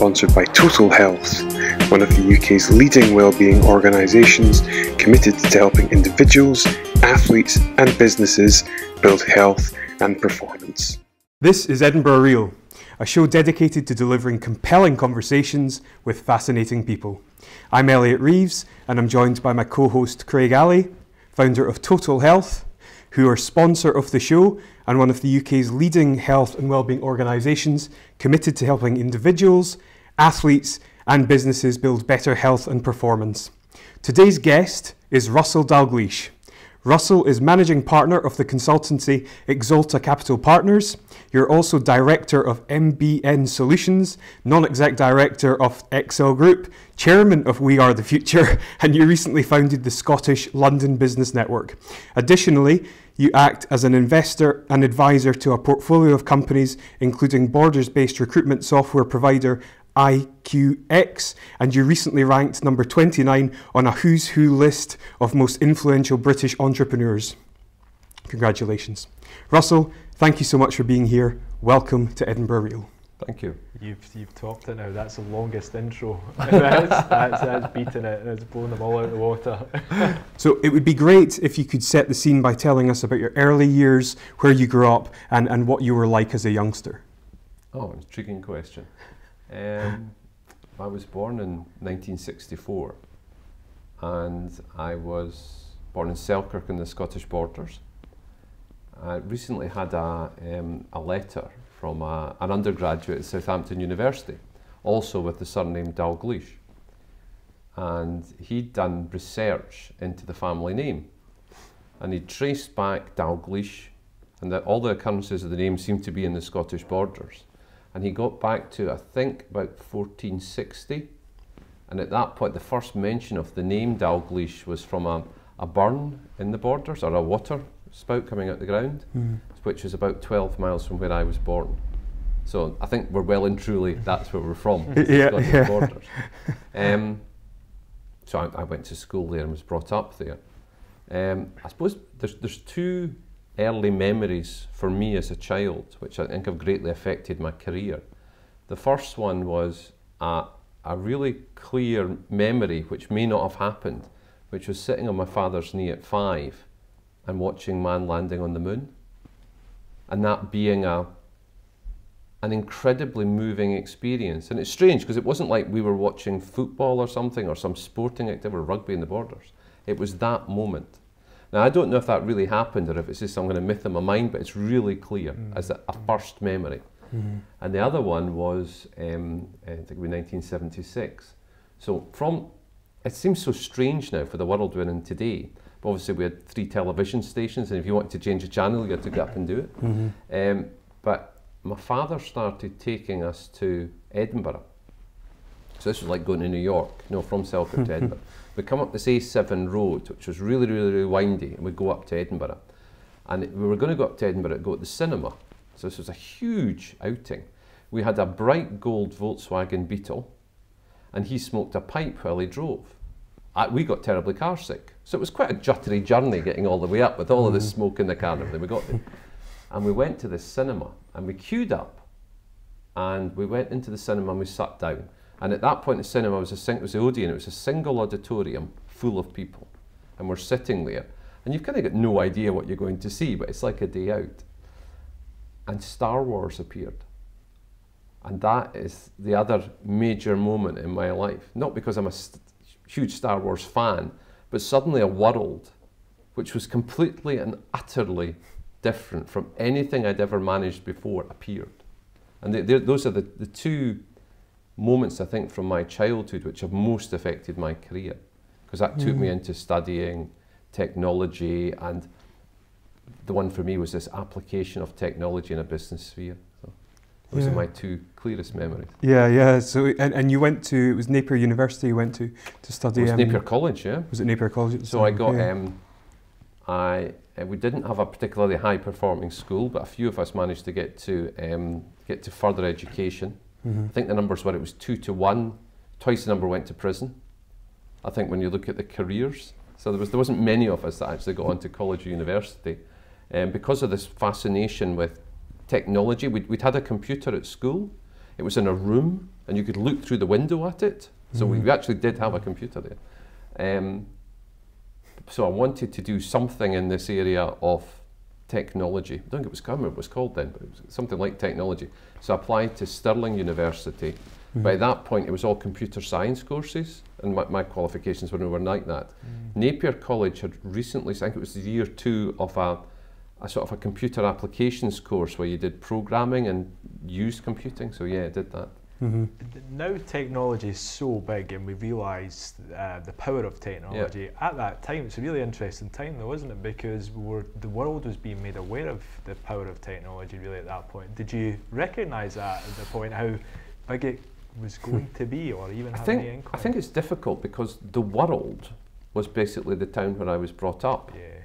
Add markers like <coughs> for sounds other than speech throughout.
Sponsored by Total Health, one of the UK's leading wellbeing organisations committed to helping individuals, athletes, and businesses build health and performance. This is Edinburgh Real, a show dedicated to delivering compelling conversations with fascinating people. I'm Elliot Reeves, and I'm joined by my co host Craig Alley, founder of Total Health, who are sponsor of the show and one of the UK's leading health and wellbeing organisations committed to helping individuals, athletes, and businesses build better health and performance. Today's guest is Russell Dalgleish. Russell is managing partner of the consultancy Exalta Capital Partners. You're also director of MBN Solutions, non exec director of Excel Group, chairman of We Are the Future, <laughs> and you recently founded the Scottish London Business Network. Additionally, you act as an investor and advisor to a portfolio of companies, including borders based recruitment software provider IQX, and you recently ranked number 29 on a who's who list of most influential British entrepreneurs. Congratulations. Russell, thank you so much for being here. Welcome to Edinburgh Real. Thank you. You've, you've topped it now. That's the longest intro. <laughs> that's, that's, that's beaten it. It's blown them all out of the water. <laughs> so it would be great if you could set the scene by telling us about your early years, where you grew up, and, and what you were like as a youngster. Oh, intriguing question. Um, I was born in 1964 and I was born in Selkirk in the Scottish borders. I recently had a, um, a letter from a, an undergraduate at Southampton University, also with the surname Dalgleish. And he'd done research into the family name. And he traced back Dalgleish, and that all the occurrences of the name seemed to be in the Scottish borders. And he got back to, I think, about 1460. And at that point, the first mention of the name Dalgleish was from a, a burn in the borders, or a water spout coming out of the ground, mm. which is about 12 miles from where I was born. So I think we're well and truly, that's where we're from, <laughs> yeah, yeah. borders. <laughs> Um, so I, I, went to school there and was brought up there. Um, I suppose there's, there's two early memories for me as a child, which I think have greatly affected my career. The first one was a, a really clear memory, which may not have happened, which was sitting on my father's knee at five and watching man landing on the moon. And that being a, an incredibly moving experience. And it's strange because it wasn't like we were watching football or something or some sporting activity or rugby in the borders. It was that moment. Now, I don't know if that really happened or if it's just some kind of myth in my mind, but it's really clear mm. as a, a, first memory. Mm. And the other one was, um, I think it was 1976. So from, it seems so strange now for the world we're in today, but obviously we had three television stations, and if you wanted to change a channel, you had to get up and do it. Mm-hmm. Um, but my father started taking us to Edinburgh. So this was like going to New York, you know, from Selkirk to <laughs> Edinburgh. We come up this A7 road, which was really, really, really windy, and we go up to Edinburgh. And we were going to go up to Edinburgh to go to the cinema. So this was a huge outing. We had a bright gold Volkswagen Beetle, and he smoked a pipe while he drove. I, we got terribly car sick. So it was quite a juttery journey getting all the way up with all of this mm. smoke in the car and everything. We got there. And we went to the cinema and we queued up and we went into the cinema and we sat down. And at that point, the cinema was a it was the Odeon. It was a single auditorium full of people, and we're sitting there, and you've kind of got no idea what you're going to see, but it's like a day out. And Star Wars appeared, and that is the other major moment in my life. Not because I'm a huge Star Wars fan, but suddenly a world which was completely and utterly different from anything I'd ever managed before appeared. And they, those are the, the two moments, I think, from my childhood which have most affected my career. Because that mm. took me mm. into studying technology, and the one for me was this application of technology in a business sphere. So those yeah. are my two clearest memories. Yeah, yeah. So, and, and you went to, it was Napier University you went to, to study? It was um, Napier College, yeah. Was it Napier College? So I got, yeah. um, I, uh, we didn't have a particularly high performing school, but a few of us managed to get to, um, get to further education. Mm-hmm. I think the numbers were it was two to one. Twice the number went to prison. I think when you look at the careers, so there was there wasn't many of us that actually got onto college or university, um, because of this fascination with technology. We'd, we'd had a computer at school. It was in a room and you could look through the window at it. So Mhm. we actually did have a computer there. Um, so I wanted to do something in this area of technology. I don't think it was, I remember what it was called then, but it was something like technology. So I applied to Stirling University. Mm-hmm. By that point, it was all computer science courses, and my, my qualifications were nowhere like that. Mm. Napier College had recently, I think it was year two of a, a sort of a computer applications course where you did programming and used computing. So yeah, I did that. Hmm Now technology is so big, and we realise uh, the power of technology. At that time, it's a really interesting time, though, isn't it? Because we were, the world was being made aware of the power of technology. Really, at that point, did you recognise that at the point how big it was going to be, or even I have think any I think it's difficult because the world was basically the town where I was brought up. Yeah.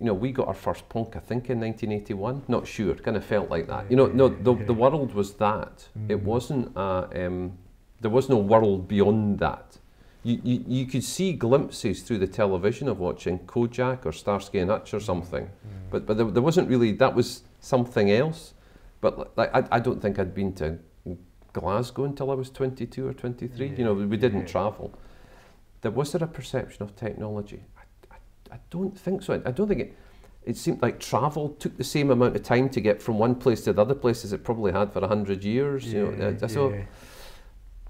You know, we got our first punk, I think, in 1981. Not sure, kind of felt like that. You know, no, the, the world was that. It Mm. wasn't. A, um, there was no world beyond that. You, you, you could see glimpses through the television of watching Kojak or Starsky and Hutch or something, Mm. but but there, there wasn't really. That was something else. But like I, I don't think I'd been to Glasgow until I was 22 or 23. you know, we, we didn't Yeah. travel. There was there a perception of technology? I, I, I don't think so. I, I don't think it. It seemed like travel took the same amount of time to get from one place to the other place as it probably had for a hundred years. you know, Yeah, Uh, so yeah.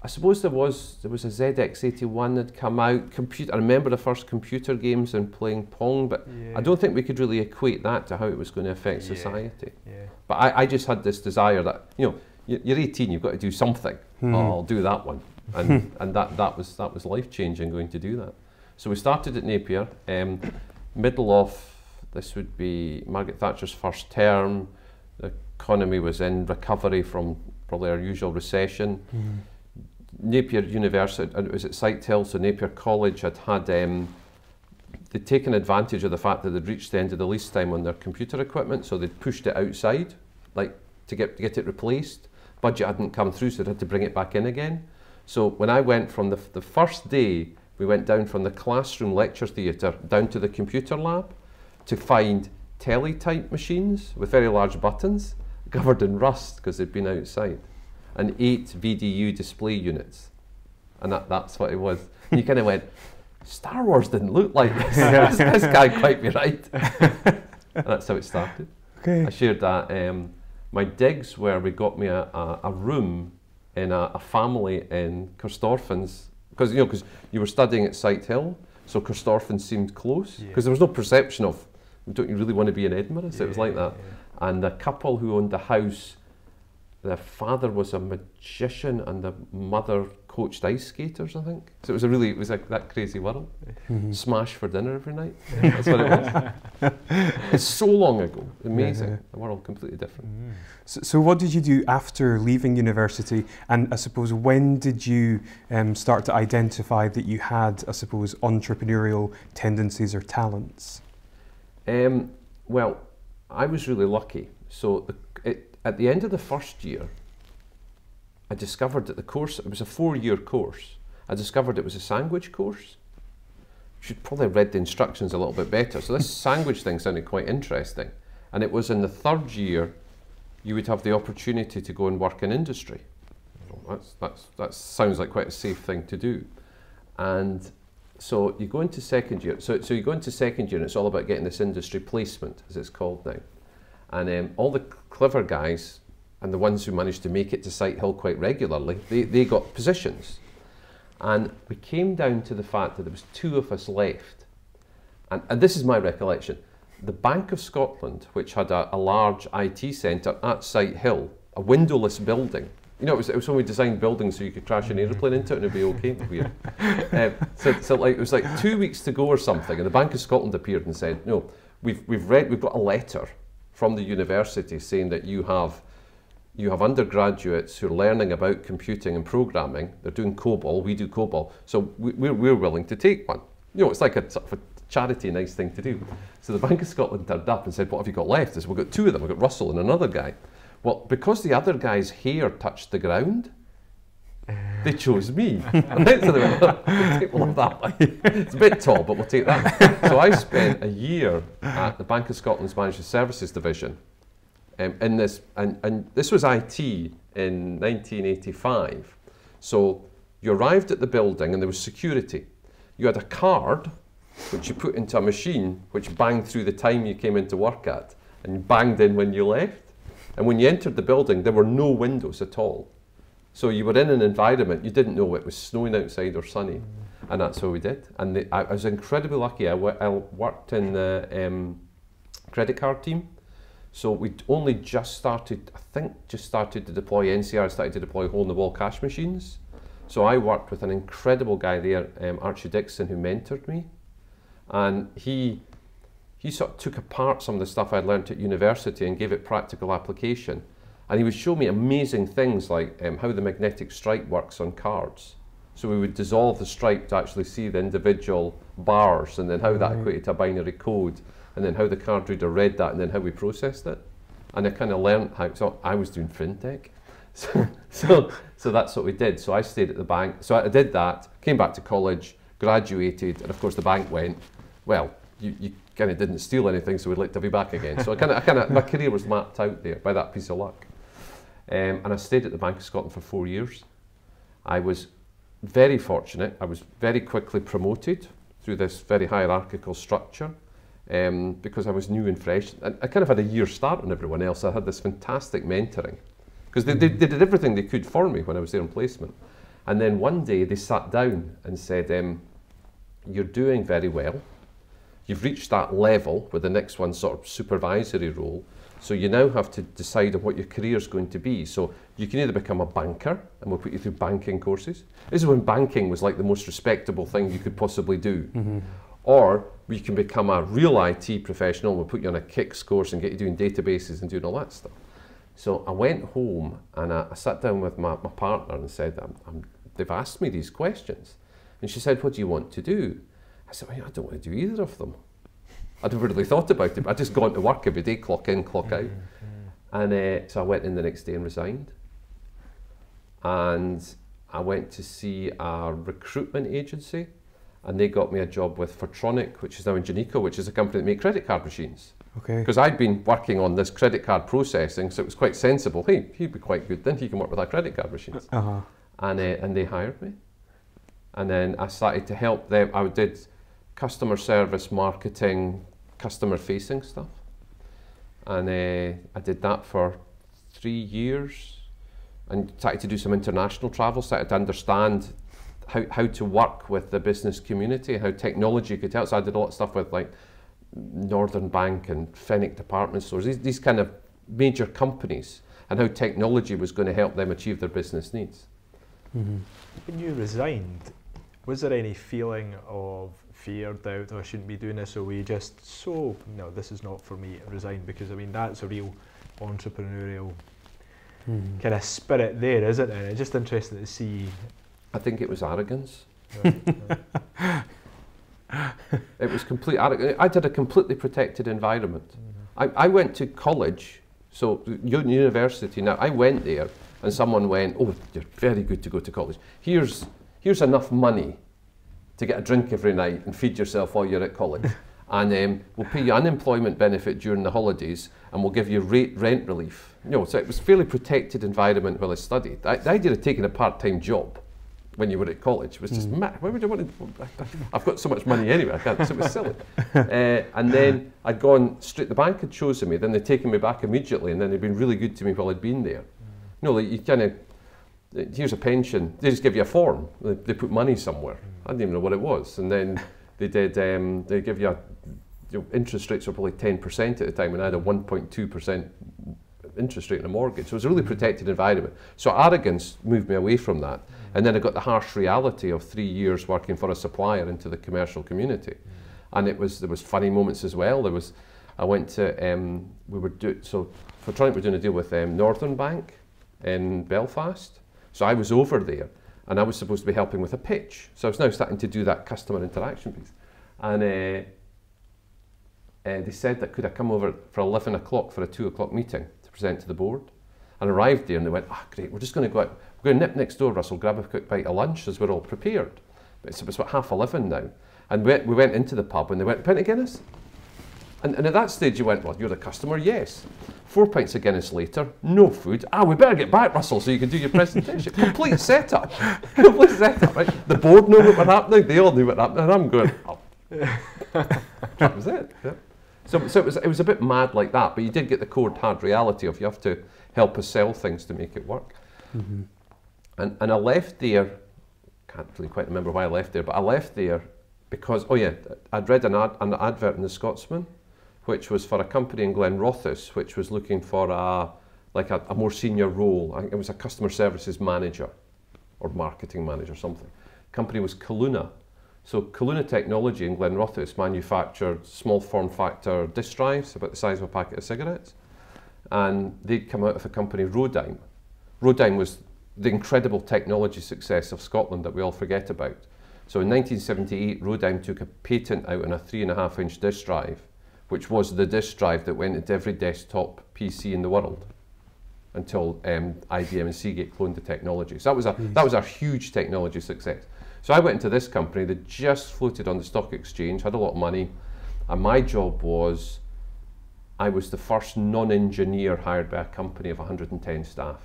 I suppose there was there was a ZX81 that come out. Computer. I remember the first computer games and playing Pong, but Yeah. I don't think we could really equate that to how it was going to affect Yeah. society. Yeah. But I, I just had this desire that you know you- you're 18, you've got to do something. Mhm. Oh, I'll do that one, and <laughs> and that that was that was life changing going to do that. So we started at Napier, um, middle of this would be Margaret Thatcher's first term. The economy was in recovery from probably our usual recession. hmm Napier University, and it was at Sighthill, so Napier College had had, um, they'd taken advantage of the fact that they'd reached the end of the lease time on their computer equipment, so they'd pushed it outside, like to get, to get it replaced. Budget hadn't come through, so they had to bring it back in again. So when I went from the, the first day, we went down from the classroom lecture theatre down to the computer lab to find teletype machines with very large buttons <laughs> covered in rust because they'd been outside and eight VDU display units. And that, that's what it was. And you kind of went, Star Wars didn't look like this. <laughs> this, this guy quite be right. and that's how it started. Okay. I shared that. Um, my digs were we got me a, a, a room in a, a family in Corstorphins Because you know, because you were studying at Sight Hill, so Kirstorfin seemed close because yeah. there was no perception of don't you really want to be in Edinburgh? So yeah, it was like that. Yeah. And the couple who owned the house, their father was a magician and the mother coached ice skaters, I think. So it was a really, it was like that crazy world. Mhm. Smash for dinner every night. That's what it was. <laughs> it's so long ago. Amazing. Yeah. The world completely different. Mm. So, so what did you do after leaving university? And I suppose when did you um, start to identify that you had, I suppose, entrepreneurial tendencies or talents? Um, well, I was really lucky. So the, it, at the end of the first year, I discovered that the course, it was a four-year course. I discovered it was a sandwich course. Should probably have read the instructions a little bit better. So this <laughs> sandwich thing sounded quite interesting. And it was in the third year, you would have the opportunity to go and work in industry. Well, that's, that's, that sounds like quite a safe thing to do. And so you go into second year. So, so you go into second year, and it's all about getting this industry placement, as it's called now. And um, all the clever guys and the ones who managed to make it to Sight Hill quite regularly, they, they got positions. And we came down to the fact that there was two of us left. And, and this is my recollection. The Bank of Scotland, which had a, a large IT centre at Sight Hill, a windowless building. You know, it was, it was when we designed buildings so you could crash an aeroplane into it and it'd be okay. Weird. <laughs> um, so, so like it was like two weeks to go or something, and the Bank of Scotland appeared and said, "No, we've we've read, we've got a letter from the university saying that you have you have undergraduates who are learning about computing and programming. They're doing COBOL, we do COBOL, so we, we're we're willing to take one. You know, it's like a sort of a charity nice thing to do. So the Bank of Scotland turned up and said, "What have you got left?" Said, "We've got two of them. We've got Russell and another guy." Well, because the other guy's hair touched the ground, they chose me. <laughs> And then so they went, "We'll take one of that. It's a bit tall, but we'll take that. so I spent a year at the Bank of Scotland's Managed Services Division um, in this, and, and this was IT in 1985. So you arrived at the building and there was security. You had a card which you put into a machine which banged through the time you came into work at and banged in when you left. And when you entered the building, there were no windows at all. So you were in an environment, you didn't know it was snowing outside or sunny. And that's what we did. And the, I, I, was incredibly lucky. I, I worked in the um, credit card team. So we only just started, I think, just started to deploy NCR, started to deploy hole in the wall cash machines. So I worked with an incredible guy there, um, Archie Dixon, who mentored me. And he, he sort of took apart some of the stuff I'd learned at university and gave it practical application. And he would show me amazing things like um, how the magnetic stripe works on cards. So we would dissolve the stripe to actually see the individual bars and then how that equated to a binary code and then how the card reader read that and then how we processed it. And I kind of learned how, so I was doing fintech. <laughs> So, so, so that's what we did. So I stayed at the bank. So I did that, came back to college, graduated, and of course the bank went, well, you, you kind of didn't steal anything, so we'd like to be back again. So I kind of, I kind of, my career was mapped out there by that piece of luck. Um, and I stayed at the Bank of Scotland for four years. I was very fortunate. I was very quickly promoted through this very hierarchical structure um, because I was new and fresh. I, I kind of had a year start on everyone else. I had this fantastic mentoring because they, they, they, did everything they could for me when I was there in placement. And then one day they sat down and said, um, You're doing very well. You've reached that level where the next one's sort of supervisory role. So you now have to decide on what your career is going to be. So you can either become a banker, and we'll put you through banking courses. This is when banking was like the most respectable thing you could possibly do. Mm-hmm. Or you can become a real IT professional, we'll put you on a CICS course and get you doing databases and doing all that stuff. So I went home and I, I sat down with my, my partner and said, I'm, I'm, they've asked me these questions. And she said, what do you want to do? I said, well, I don't want to do either of them. I'd never really thought about it. but I'd just gone to work every day, clock in, clock out. Mm-hmm. And uh, so I went in the next day and resigned. And I went to see a recruitment agency and they got me a job with Fortronic, which is now Ingenico, which is a company that make credit card machines. Okay. Because I'd been working on this credit card processing, so it was quite sensible. Hey, he'd be quite good. Then he can work with our credit card machines. Uh-huh. And uh, and they hired me, and then I started to help them. I did customer service, marketing, customer facing stuff, and uh, I did that for three years, and started to do some international travel. Started to understand how, how to work with the business community, and how technology could help. So I did a lot of stuff with like Northern Bank and Fenwick department stores, these, these kind of major companies, and how technology was going to help them achieve their business needs. Mm-hmm. When you resigned, was there any feeling of fear, doubt, oh, I shouldn't be doing this, or were you just so, no, this is not for me, resign? Because I mean, that's a real entrepreneurial mm-hmm. kind of spirit there, isn't it? It's just interesting to see I think it was arrogance. <laughs> it was complete arrogance. I did a completely protected environment. Mm-hmm. I, I went to college, so university. Now I went there, and someone went, "Oh, you're very good to go to college. Here's here's enough money to get a drink every night and feed yourself while you're at college." <laughs> and um, we'll pay you unemployment benefit during the holidays, and we'll give you rate rent relief. You know, so it was a fairly protected environment while I studied. I, the idea of taking a part-time job when you were at college was just mm. mad. Why would you want to? I've got so much money anyway. I can't. So it was silly. <laughs> uh, and then I'd gone straight. The bank had chosen me. Then they'd taken me back immediately, and then they'd been really good to me while I'd been there. Mm. You know, like you kind of. Here's a pension. They just give you a form. They, they, put money somewhere. Mm. I didn't even know what it was. And then they did. Um, they give you a. You know, interest rates were probably ten percent at the time, and I had a one point two percent interest rate on a mortgage. So it was a really protected environment. So arrogance moved me away from that. And then I got the harsh reality of three years working for a supplier into the commercial community. And it was there was funny moments as well. There was I went to um, we were do, so for trying we're doing a deal with um, Northern Bank in Belfast. So I was over there and I was supposed to be helping with a pitch. So I was now starting to do that customer interaction piece. And uh, uh, they said that could I come over for 11 o'clock for a 2 o'clock meeting to present to the board. And arrived there and they went, ah, oh, great, we're just going to go out. We're going to nip next door, Russell, grab a quick bite of lunch as we're all prepared. But it's, it's about half 11 now. And we, we went into the pub and they went, pint of Guinness? And, and at that stage you went, well, you're the customer, yes. Four pints of Guinness later, no food. Ah, we better get back, Russell, so you can do your presentation. Complete <laughs> setup. Complete setup, right? The board knew what was happening, they all knew what happened, and I'm going, oh. that was it. Yeah. So, so it, was, it was a bit mad like that, but you did get the cold hard reality of you have to help us sell things to make it work. Mm-hmm. And, and I left there, can't really quite remember why I left there, but I left there because, oh yeah, I'd read an, ad, an advert in the Scotsman which was for a company in Glenrothes, which was looking for a like a, a more senior role. it was a customer services manager or marketing manager, or something. Company was Calluna. So Calluna Technology in Glenrothes manufactured small form factor disk drives, about the size of a packet of cigarettes. And they'd come out of a company, Rodime. Rodime was the incredible technology success of Scotland that we all forget about. So in 1978, Rodime took a patent out on a three and a half inch disk drive which was the disk drive that went into every desktop PC in the world until um, IBM and Seagate cloned the technology. So that was a that was a huge technology success. So I went into this company that just floated on the stock exchange, had a lot of money, and my job was I was the first non-engineer hired by a company of 110 staff.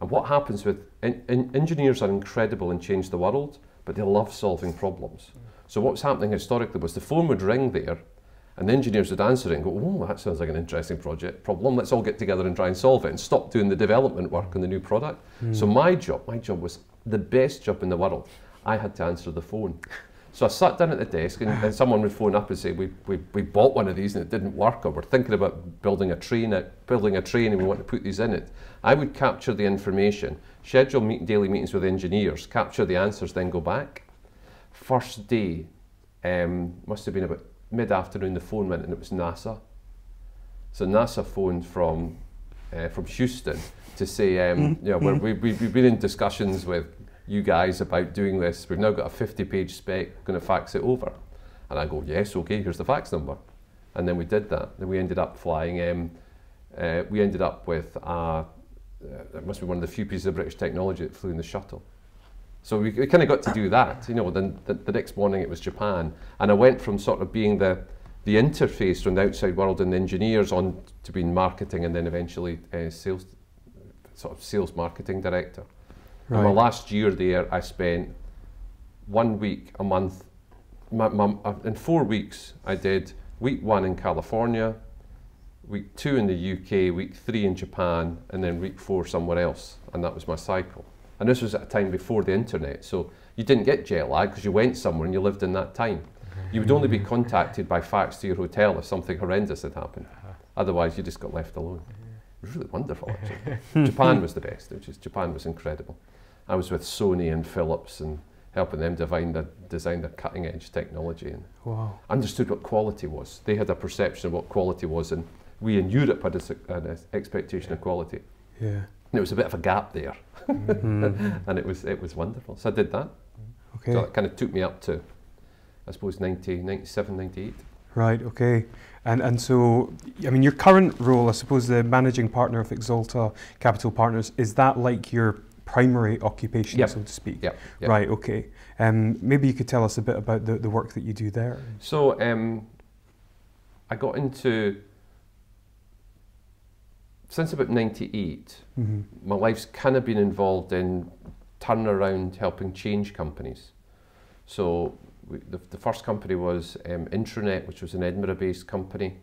And what happens with in, in, engineers are incredible and change the world, but they love solving problems. So what's happening historically was the phone would ring there and the engineers would answer it and go, oh, that sounds like an interesting project problem. Let's all get together and try and solve it and stop doing the development work on the new product. Mm. So my job, my job was the best job in the world. I had to answer the phone. So I sat down at the desk and, and someone would phone up and say, we, we, we bought one of these and it didn't work, or we're thinking about building a train, building a train and we want to put these in it. I would capture the information, schedule meet, daily meetings with engineers, capture the answers, then go back. First day, um, must have been about mid-afternoon the phone went and it was NASA. So NASA phoned from uh, from Houston to say, um, mm-hmm. you know, we, we, we've been in discussions with you guys about doing this. We've now got a 50-page spec, going to fax it over. And I go, yes, okay, here's the fax number. And then we did that. Then we ended up flying, um, uh, we ended up with, uh, uh, it must be one of the few pieces of British technology that flew in the shuttle. So we, we kind of got to do that. You know, then the, the, next morning it was Japan, and I went from sort of being the the interface from the outside world and the engineers on to being marketing, and then eventually uh, sales, sort of sales marketing director. Right. And my last year there, I spent one week a month. My, my, uh, in four weeks, I did week one in California, week two in the UK, week three in Japan, and then week four somewhere else, and that was my cycle. And this was at a time before the internet, so you didn't get jet lag because you went somewhere and you lived in that time. You would only be contacted by fax to your hotel if something horrendous had happened. Otherwise, you just got left alone. It was really wonderful, actually. <laughs> Japan was the best, which is Japan was incredible. I was with Sony and Philips and helping them design the, design the cutting edge technology and wow. understood what quality was. They had a perception of what quality was, and we in Europe had a, an expectation of quality. Yeah. And there was a bit of a gap there, mm-hmm. <laughs> and it was it was wonderful. So I did that. Okay. So it kind of took me up to, I suppose, 90, 97, 98. Right. Okay. And and so, I mean, your current role, I suppose, the managing partner of Exalta Capital Partners, is that like your primary occupation, yep. so to speak? Yeah. Yep. Right. Okay. Um, maybe you could tell us a bit about the, the work that you do there. So um, I got into since about 98, mm-hmm. my life's kind of been involved in turning around helping change companies. So we, the, the first company was um, Intranet, which was an Edinburgh-based company,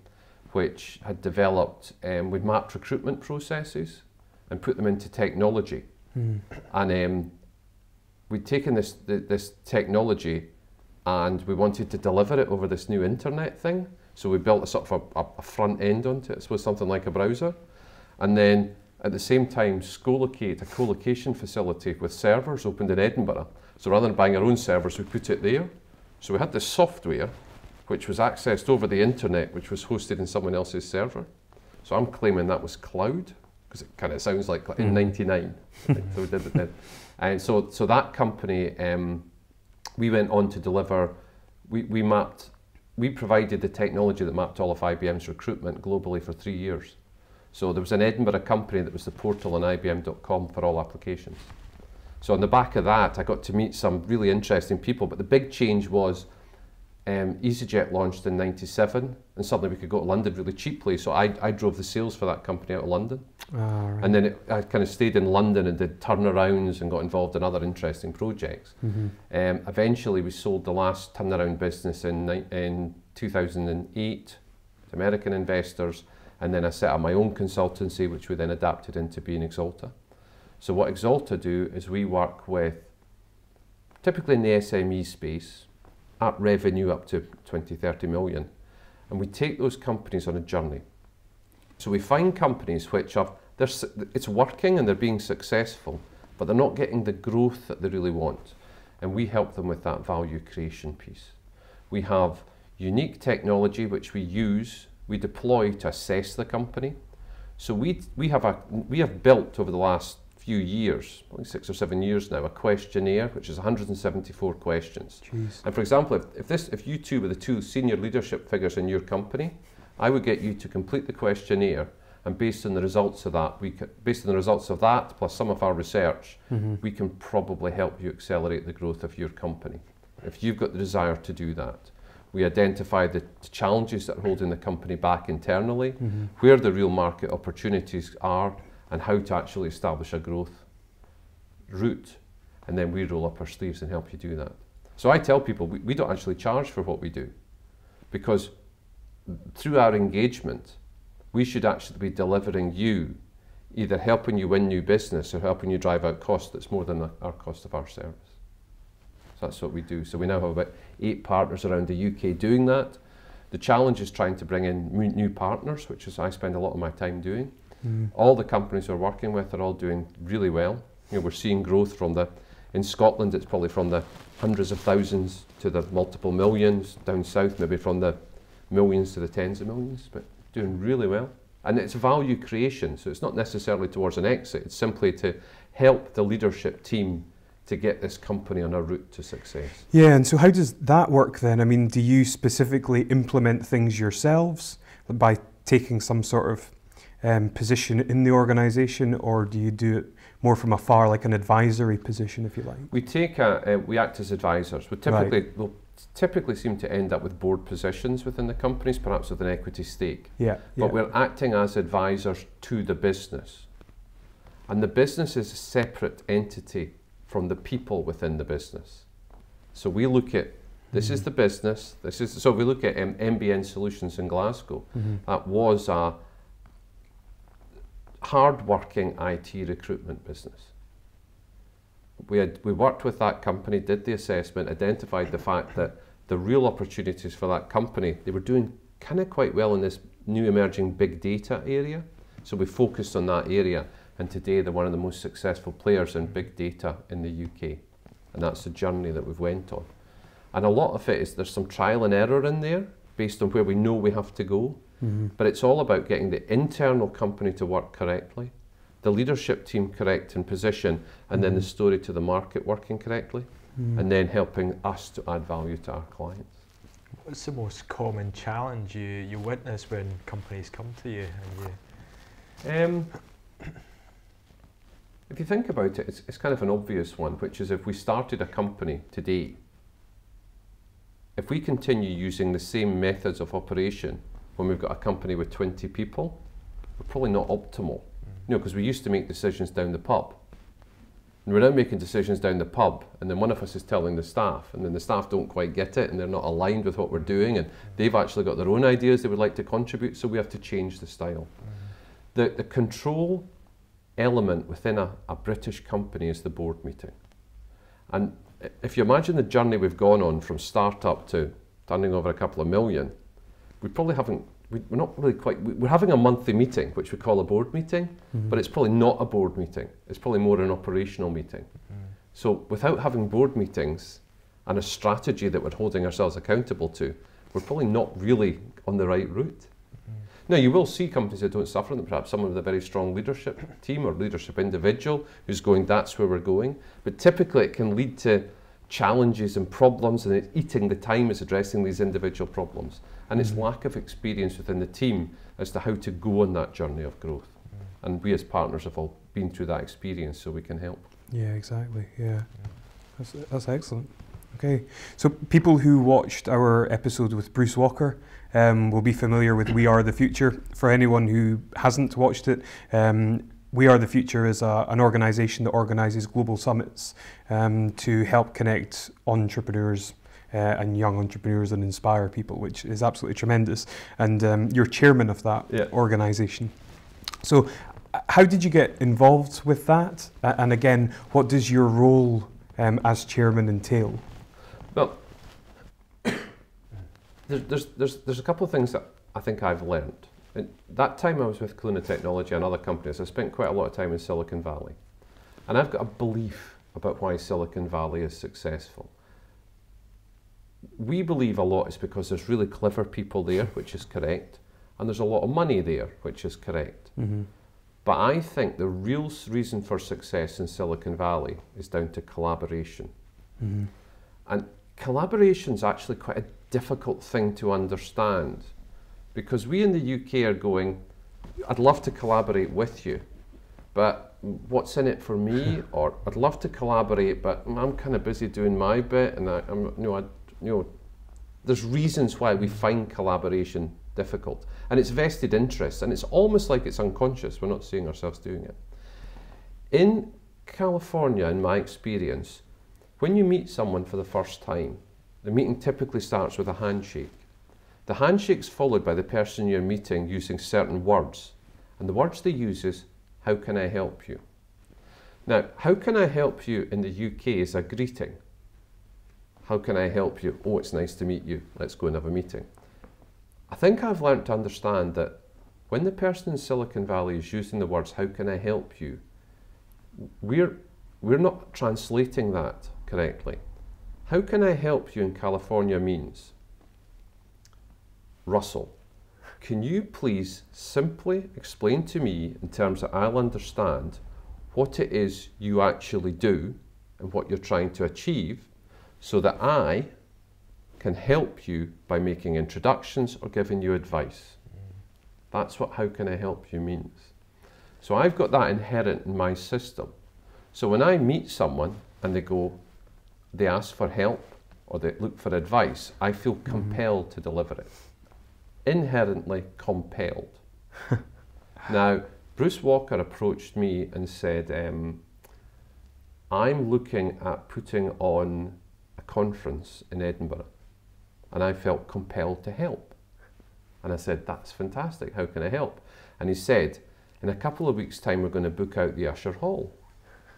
which had developed, um, we'd mapped recruitment processes and put them into technology. Mm. And um, we'd taken this, this technology and we wanted to deliver it over this new internet thing. So we built a sort of a, a front end onto it, I suppose something like a browser. And then at the same time, Scolocate, a co-location facility with servers, opened in Edinburgh. So rather than buying our own servers, we put it there. So we had this software, which was accessed over the internet, which was hosted in someone else's server. So I'm claiming that was cloud, because it kind of sounds like, in mm. 99. <laughs> so we did it then. And so, so that company, um, we went on to deliver, we, we mapped, we provided the technology that mapped all of IBM's recruitment globally for three years. So there was an Edinburgh company that was the portal on IBM.com for all applications. So on the back of that, I got to meet some really interesting people. But the big change was um, EasyJet launched in 97 and suddenly we could go to London really cheaply. So I, I drove the sales for that company out of London. Ah, right. And then it, I kind of stayed in London and did turnarounds and got involved in other interesting projects. Mhm. Um, eventually, we sold the last turnaround business in, in 2008 to American investors, and then I set up my own consultancy, which we then adapted into being Exalta. So, what Exalta do is we work with, typically in the SME space, at revenue up to 20, 30 million. And we take those companies on a journey. So we find companies which are, it's working and they're being successful, but they're not getting the growth that they really want. And we help them with that value creation piece. We have unique technology which we use, we deploy to assess the company. So we, we, have, a, we have built over the last few years, probably six or seven years now, a questionnaire which is 174 questions. Jeez. And for example, if, if this if you two were the two senior leadership figures in your company, I would get you to complete the questionnaire, and based on the results of that, we c- based on the results of that plus some of our research, Mhm. we can probably help you accelerate the growth of your company. If you've got the desire to do that, we identify the challenges that are holding the company back internally, Mhm. where the real market opportunities are, and how to actually establish a growth route. And then we roll up our sleeves and help you do that. So I tell people we, we don't actually charge for what we do because through our engagement, we should actually be delivering you either helping you win new business or helping you drive out cost that's more than our cost of our service. So that's what we do. So we now have about eight partners around the UK doing that. The challenge is trying to bring in new partners, which is I spend a lot of my time doing. Mm. All the companies we're working with are all doing really well. You know, we're seeing growth from the in Scotland. It's probably from the hundreds of thousands to the multiple millions. Down south, maybe from the millions to the tens of millions, but doing really well. And it's value creation, so it's not necessarily towards an exit. It's simply to help the leadership team to get this company on a route to success. Yeah, and so how does that work then? I mean, do you specifically implement things yourselves by taking some sort of um, position in the organisation, or do you do it more from afar, like an advisory position, if you like? We take a, uh, we act as advisors. We typically will typically seem to end up with board positions within the companies, perhaps with an equity stake. Yeah, But yeah. we're acting as advisors to the business. And the business is a separate entity from the people within the business. So we look at this is Mhm. the business. This is so we look at um, MBN Solutions in Glasgow. Mhm. That was a hard-working IT recruitment business. We had we worked with that company, did the assessment, identified the fact that the real opportunities for that company they were doing kind of quite well in this new emerging big data area. So we focused on that area, and today they're one of the most successful players in big data in the UK, and that's the journey that we've went on. And a lot of it is there's some trial and error in there based on where we know we have to go. Mhm. But it's all about getting the internal company to work correctly, the leadership team correct in position, and then the Mhm. story to the market working correctly, Mm. and then helping us to add value to our clients. What's the most common challenge you, you witness when companies come to you and you Um, <coughs> if you think about it, it's, it's kind of an obvious one, which is if we started a company today, if we continue using the same methods of operation when we've got a company with 20 people, we're probably not optimal. You know, because we used to make decisions down the pub. And we're now making decisions down the pub, and then one of us is telling the staff, and then the staff don't quite get it, and they're not aligned with what we're doing, and they've actually got their own ideas they would like to contribute, so we have to change the style. The, the control element within a, a British company is the board meeting. And if you imagine the journey we've gone on from startup to turning over a couple of million, we probably haven't, we, we're not really quite, we- we're having a monthly meeting, which we call a board meeting, Mhm. but it's probably not a board meeting. It's probably more an operational meeting. So without having board meetings and a strategy that we're holding ourselves accountable to, we're probably not really on the right route. Now, you will see companies that don't suffer them, perhaps someone with a very strong leadership team or leadership individual who's going, that's where we're going. But typically, it can lead to challenges and problems, and it's eating the time is addressing these individual problems. And it's Mhm. lack of experience within the team as to how to go on that journey of growth. And we, as partners, have all been through that experience, so we can help. Yeah, exactly. Yeah, that's that's excellent. Okay, so people who watched our episode with Bruce Walker um, will be familiar with We Are the Future. For anyone who hasn't watched it, um, We Are the Future is a, an organisation that organises global summits um, to help connect entrepreneurs. Uh, and young entrepreneurs and inspire people, which is absolutely tremendous. And um, you're chairman of that Yeah. organisation. So, uh, how did you get involved with that? Uh, and again, what does your role um, as chairman entail? Well, <coughs> there's, there's, there's, there's a couple of things that I think I've learned. And that time I was with Calluna Technology and other companies, I spent quite a lot of time in Silicon Valley. And I've got a belief about why Silicon Valley is successful. We believe a lot is because there's really clever people there, which is correct, and there's a lot of money there, which is correct. Mm-hmm. But I think the real reason for success in Silicon Valley is down to collaboration. Mm-hmm. And collaboration is actually quite a difficult thing to understand because we in the UK are going, I'd love to collaborate with you, but what's in it for me? <laughs> or I'd love to collaborate, but I'm kind of busy doing my bit, and I, I'm, you know, I, you know, there's reasons why we find collaboration difficult, and it's vested interest, and it's almost like it's unconscious. We're not seeing ourselves doing it. In California, in my experience, when you meet someone for the first time, the meeting typically starts with a handshake. The handshake's followed by the person you're meeting using certain words, and the words they use is, How can I help you? Now, how can I help you in the UK is a greeting. How can I help you? Oh, it's nice to meet you. Let's go and have a meeting. I think I've learned to understand that when the person in Silicon Valley is using the words, How can I help you? we're, we're not translating that correctly. How can I help you in California means, Russell, can you please simply explain to me in terms that I'll understand what it is you actually do and what you're trying to achieve so that I can help you by making introductions or giving you advice. That's what how can I help you means. So I've got that inherent in my system. So when I meet someone and they go, they ask for help or they look for advice, I feel mm-hmm. compelled to deliver it. Inherently compelled. <laughs> now, Bruce Walker approached me and said, um, I'm looking at putting on a conference in Edinburgh, and I felt compelled to help. And I said, That's fantastic. How can I help? And he said, In a couple of weeks' time, we're going to book out the Usher Hall.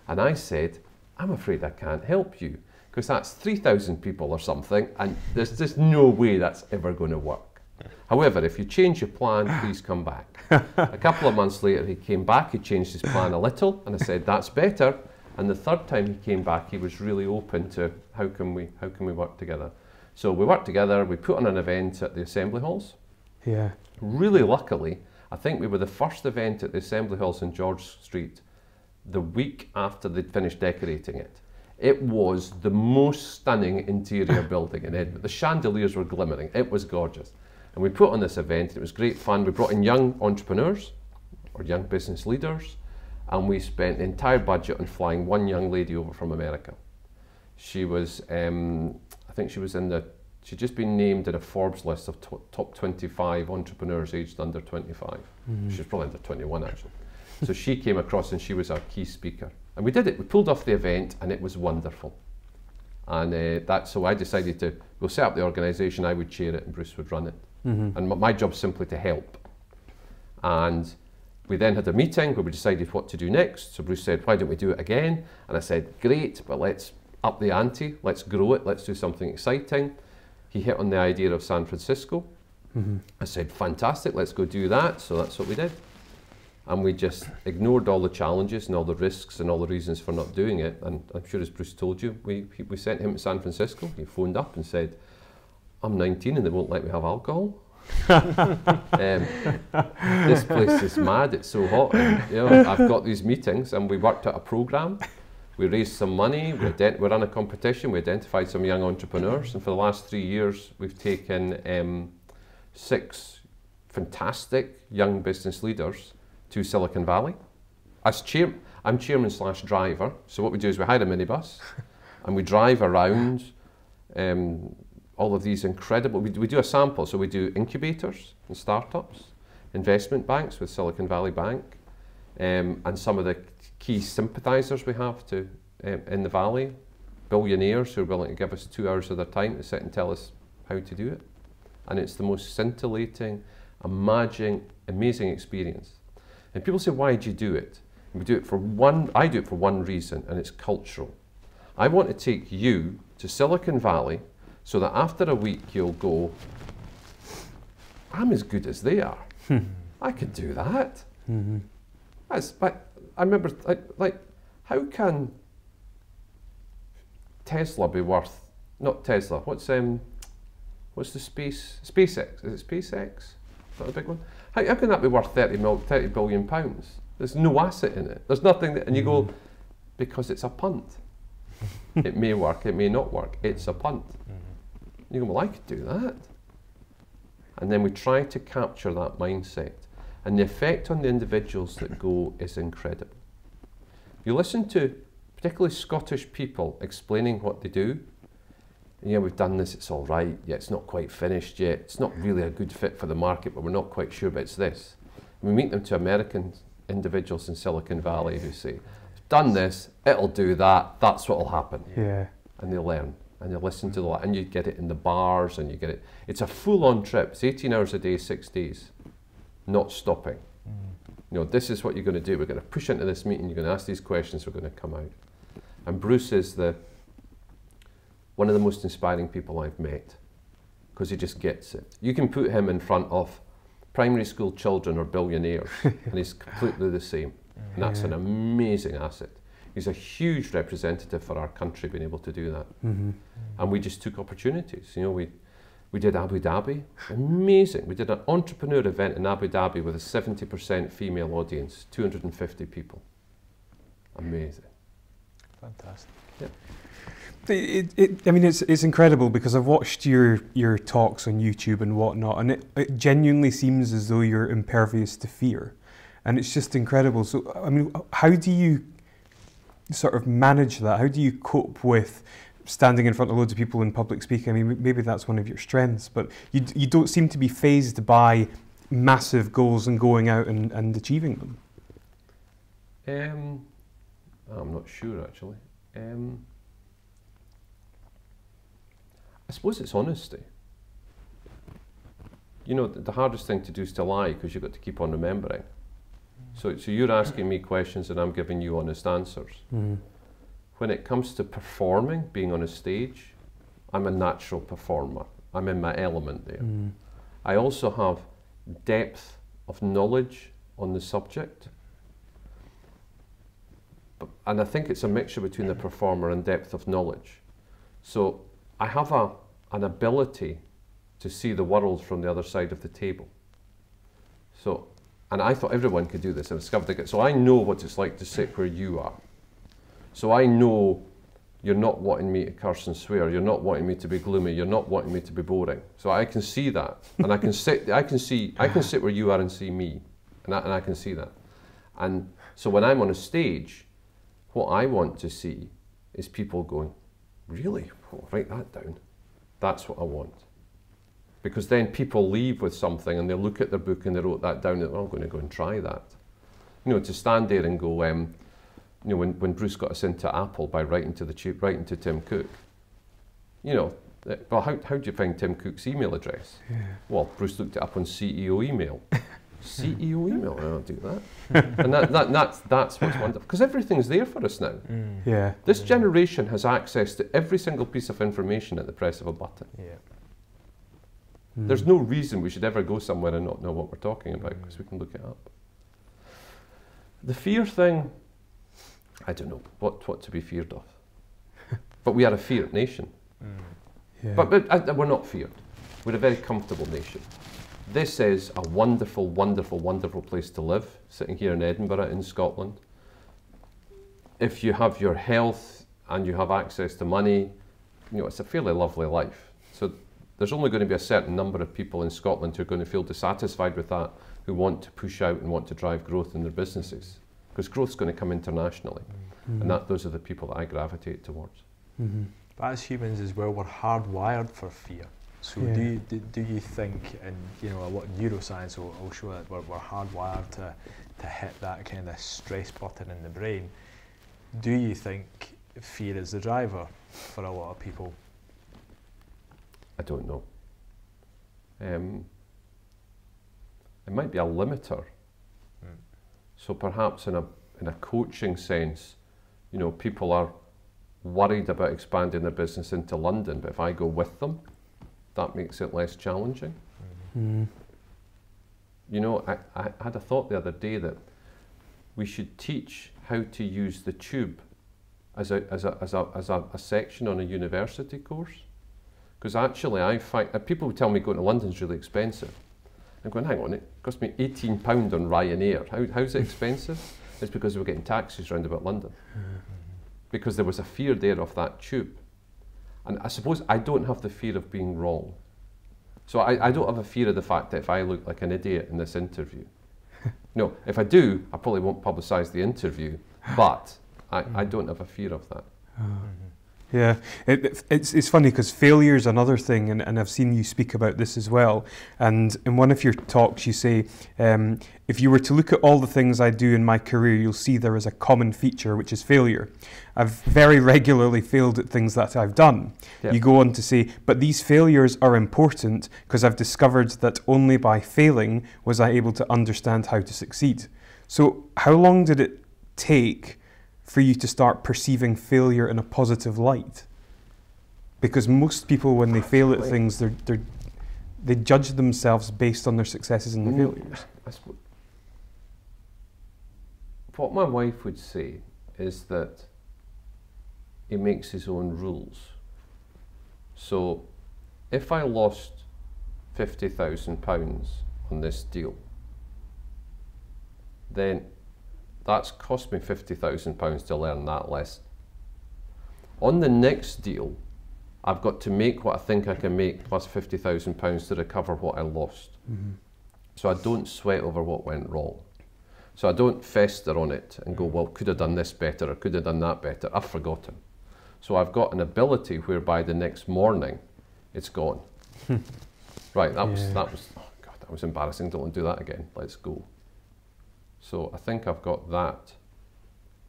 And I said, I'm afraid I can't help you because that's 3,000 people or something, and there's just no way that's ever going to work. However, if you change your plan, <sighs> please come back. a couple of months later, he came back, he changed his plan a little, and I said, That's better. And the third time he came back, he was really open to how can we, how can we work together. So we worked together, we put on an event at the assembly halls. Yeah. Really luckily, I think we were the first event at the Assembly Halls in George Street the week after they'd finished decorating it. It was the most stunning interior <laughs> building in Edinburgh. The chandeliers were glimmering. It was gorgeous. And we put on this event. It was great fun. We brought in young entrepreneurs or young business leaders, and we spent the entire budget on flying one young lady over from America. She was, um, I think she was in the, she'd just been named in a Forbes list of top 25 entrepreneurs aged under 25. She was probably under 21 actually. so she came across and she was our key speaker. And we did it. We pulled off the event and it was wonderful. And uh, that, so I decided to, we'll set up the organisation, I would chair it and Bruce would run it. Mm-hmm. And my job's simply to help. And we then had a meeting where we decided what to do next. So Bruce said, why don't we do it again? And I said, great, but let's up the ante, let's grow it, let's do something exciting. He hit on the idea of San Francisco. Mm-hmm. I said, fantastic, let's go do that. So that's what we did. And we just ignored all the challenges and all the risks and all the reasons for not doing it. And I'm sure, as Bruce told you, we, we sent him to San Francisco. He phoned up and said, I'm 19 and they won't let me have alcohol. <laughs> um, this place is mad, it's so hot. And, you know, I've got these meetings and we worked out a program. We raised some money, we, ident- we ran a competition, we identified some young entrepreneurs, and for the last three years, we've taken um, six fantastic young business leaders to Silicon Valley. As chair, I'm chairman slash driver, so what we do is we hire a minibus and we drive around um, all of these incredible. We, we do a sample, so we do incubators and startups, investment banks with Silicon Valley Bank, um, and some of the key sympathisers we have to um, in the valley, billionaires who are willing to give us two hours of their time to sit and tell us how to do it. And it's the most scintillating, amazing, amazing experience. And people say, why do you do it? And we do it for one, I do it for one reason, and it's cultural. I want to take you to Silicon Valley so that after a week you'll go, I'm as good as they are. I can do that. Mm-hmm. That's, but I remember, like, like, how can Tesla be worth, not Tesla, what's, um, what's the space, SpaceX, is it SpaceX? Is that a big one? How, how can that be worth 30, mil, 30 billion pounds? There's no asset in it. There's nothing, that, and you go, because it's a punt. it may work, it may not work. It's a punt. You go, well, I could do that. And then we try to capture that mindset. And the effect on the individuals that go is incredible. You listen to particularly Scottish people explaining what they do. Yeah, we've done this, it's all right. Yeah, it's not quite finished yet. It's not really a good fit for the market, but we're not quite sure, but it's this. And we meet them to American individuals in Silicon Valley who say, done this, it'll do that, that's what will happen. Yeah. And they learn and you listen to the and you get it in the bars and you get it. It's a full-on trip. It's 18 hours a day, six days, not stopping. Mm. You know, this is what you're going to do. We're going to push into this meeting. You're going to ask these questions. We're going to come out. And Bruce is the one of the most inspiring people I've met because he just gets it. You can put him in front of primary school children or billionaires, <laughs> and he's completely the same. And that's an amazing asset he's a huge representative for our country being able to do that. Mm-hmm. And we just took opportunities. You know, we we did Abu Dhabi, amazing. We did an entrepreneur event in Abu Dhabi with a 70% female audience, 250 people. Amazing. Fantastic. Yeah. It, it, I mean, it's, it's incredible because I've watched your, your talks on YouTube and whatnot, and it, it genuinely seems as though you're impervious to fear. And it's just incredible. So, I mean, how do you sort of manage that? How do you cope with standing in front of loads of people in public speaking? I mean, maybe that's one of your strengths, but you, you don't seem to be phased by massive goals and going out and, and achieving them. Um, I'm not sure actually. Um, I suppose it's honesty. You know, the, the hardest thing to do is to lie because you've got to keep on remembering. So, so you're asking me questions and I'm giving you honest answers. Mm. When it comes to performing, being on a stage, I'm a natural performer. I'm in my element there. Mm. I also have depth of knowledge on the subject. But, and I think it's a mixture between the performer and depth of knowledge. So I have a, an ability to see the world from the other side of the table. So and I thought everyone could do this. I discovered it. So I know what it's like to sit where you are. So I know you're not wanting me to curse and swear. You're not wanting me to be gloomy. You're not wanting me to be boring. So I can see that, and I can <laughs> sit. I can see. I can sit where you are and see me, and I, and I can see that. And so when I'm on a stage, what I want to see is people going, "Really? Write that down. That's what I want." Because then people leave with something and they look at their book and they wrote that down and oh, I'm going to go and try that. You know, to stand there and go, um, you know, when, when Bruce got us into Apple by writing to the chief, writing to Tim Cook, you know, uh, well, how, how do you find Tim Cook's email address? Yeah. Well, Bruce looked it up on CEO email. <laughs> CEO email, I don't do that. and that, that, that's, that's what's wonderful, because everything's there for us now. Mm. Yeah. This generation has access to every single piece of information at the press of a button. Yeah. There's no reason we should ever go somewhere and not know what we're talking about because we can look it up. The fear thing, I don't know what, what to be feared of. <laughs> but we are a feared nation. Mm. Yeah. But, but uh, we're not feared. We're a very comfortable nation. This is a wonderful, wonderful, wonderful place to live, sitting here in Edinburgh, in Scotland. If you have your health and you have access to money, you know, it's a fairly lovely life. So there's only going to be a certain number of people in Scotland who are going to feel dissatisfied with that, who want to push out and want to drive growth in their businesses. Because growth's going to come internationally. Mm-hmm. And that, those are the people that I gravitate towards. Mm-hmm. But as humans as well, we're hardwired for fear. So Yeah. do, you, do, do you think, and you know, a lot of neuroscience will, will show that we're, we're hardwired to, to hit that kind of stress button in the brain. Do you think fear is the driver for a lot of people? I don't know. Um, it might be a limiter. Mm. So perhaps in a in a coaching sense, you know, people are worried about expanding their business into London, but if I go with them, that makes it less challenging. Mm. You know, I, I had a thought the other day that we should teach how to use the tube as a, as a, as a, as a, a section on a university course. Because actually, I find uh, people tell me going to London is really expensive. I'm going, hang on, it cost me £18 on Ryanair. How, how's it expensive? <laughs> it's because we were getting taxis round about London. <laughs> Because there was a fear there of that tube. And I suppose I don't have the fear of being wrong. So I, I don't have a fear of the fact that if I look like an idiot in this interview. <laughs> no, if I do, I probably won't publicise the interview, but I, I don't have a fear of that. Yeah, it, it- it's it's funny because failure is another thing, and, and I've seen you speak about this as well. And in one of your talks, you say, um, if you were to look at all the things I do in my career, you'll see there is a common feature, which is failure. I've very <laughs> regularly failed at things that I've done. Yeah. You go on to say, but these failures are important because I've discovered that only by failing was I able to understand how to succeed. So, how long did it take for you to start perceiving failure in a positive light? Because most people, when they fail at things, they're, they're, they judge themselves based on their successes and their Mm. failures. Suppose, what my wife would say is that he makes his own rules. So if I lost £50,000 on this deal, then that's cost me £50,000 to learn that lesson. On the next deal, I've got to make what I think I can make plus £50,000 to recover what I lost. Mm-hmm. So I don't sweat over what went wrong. So I don't fester on it and go, well, could have done this better or could have done that better. I've forgotten. So I've got an ability whereby the next morning it's gone. <laughs> right, that was that was oh god, that was embarrassing. Don't want to do that again. Let's go. So I think I've got that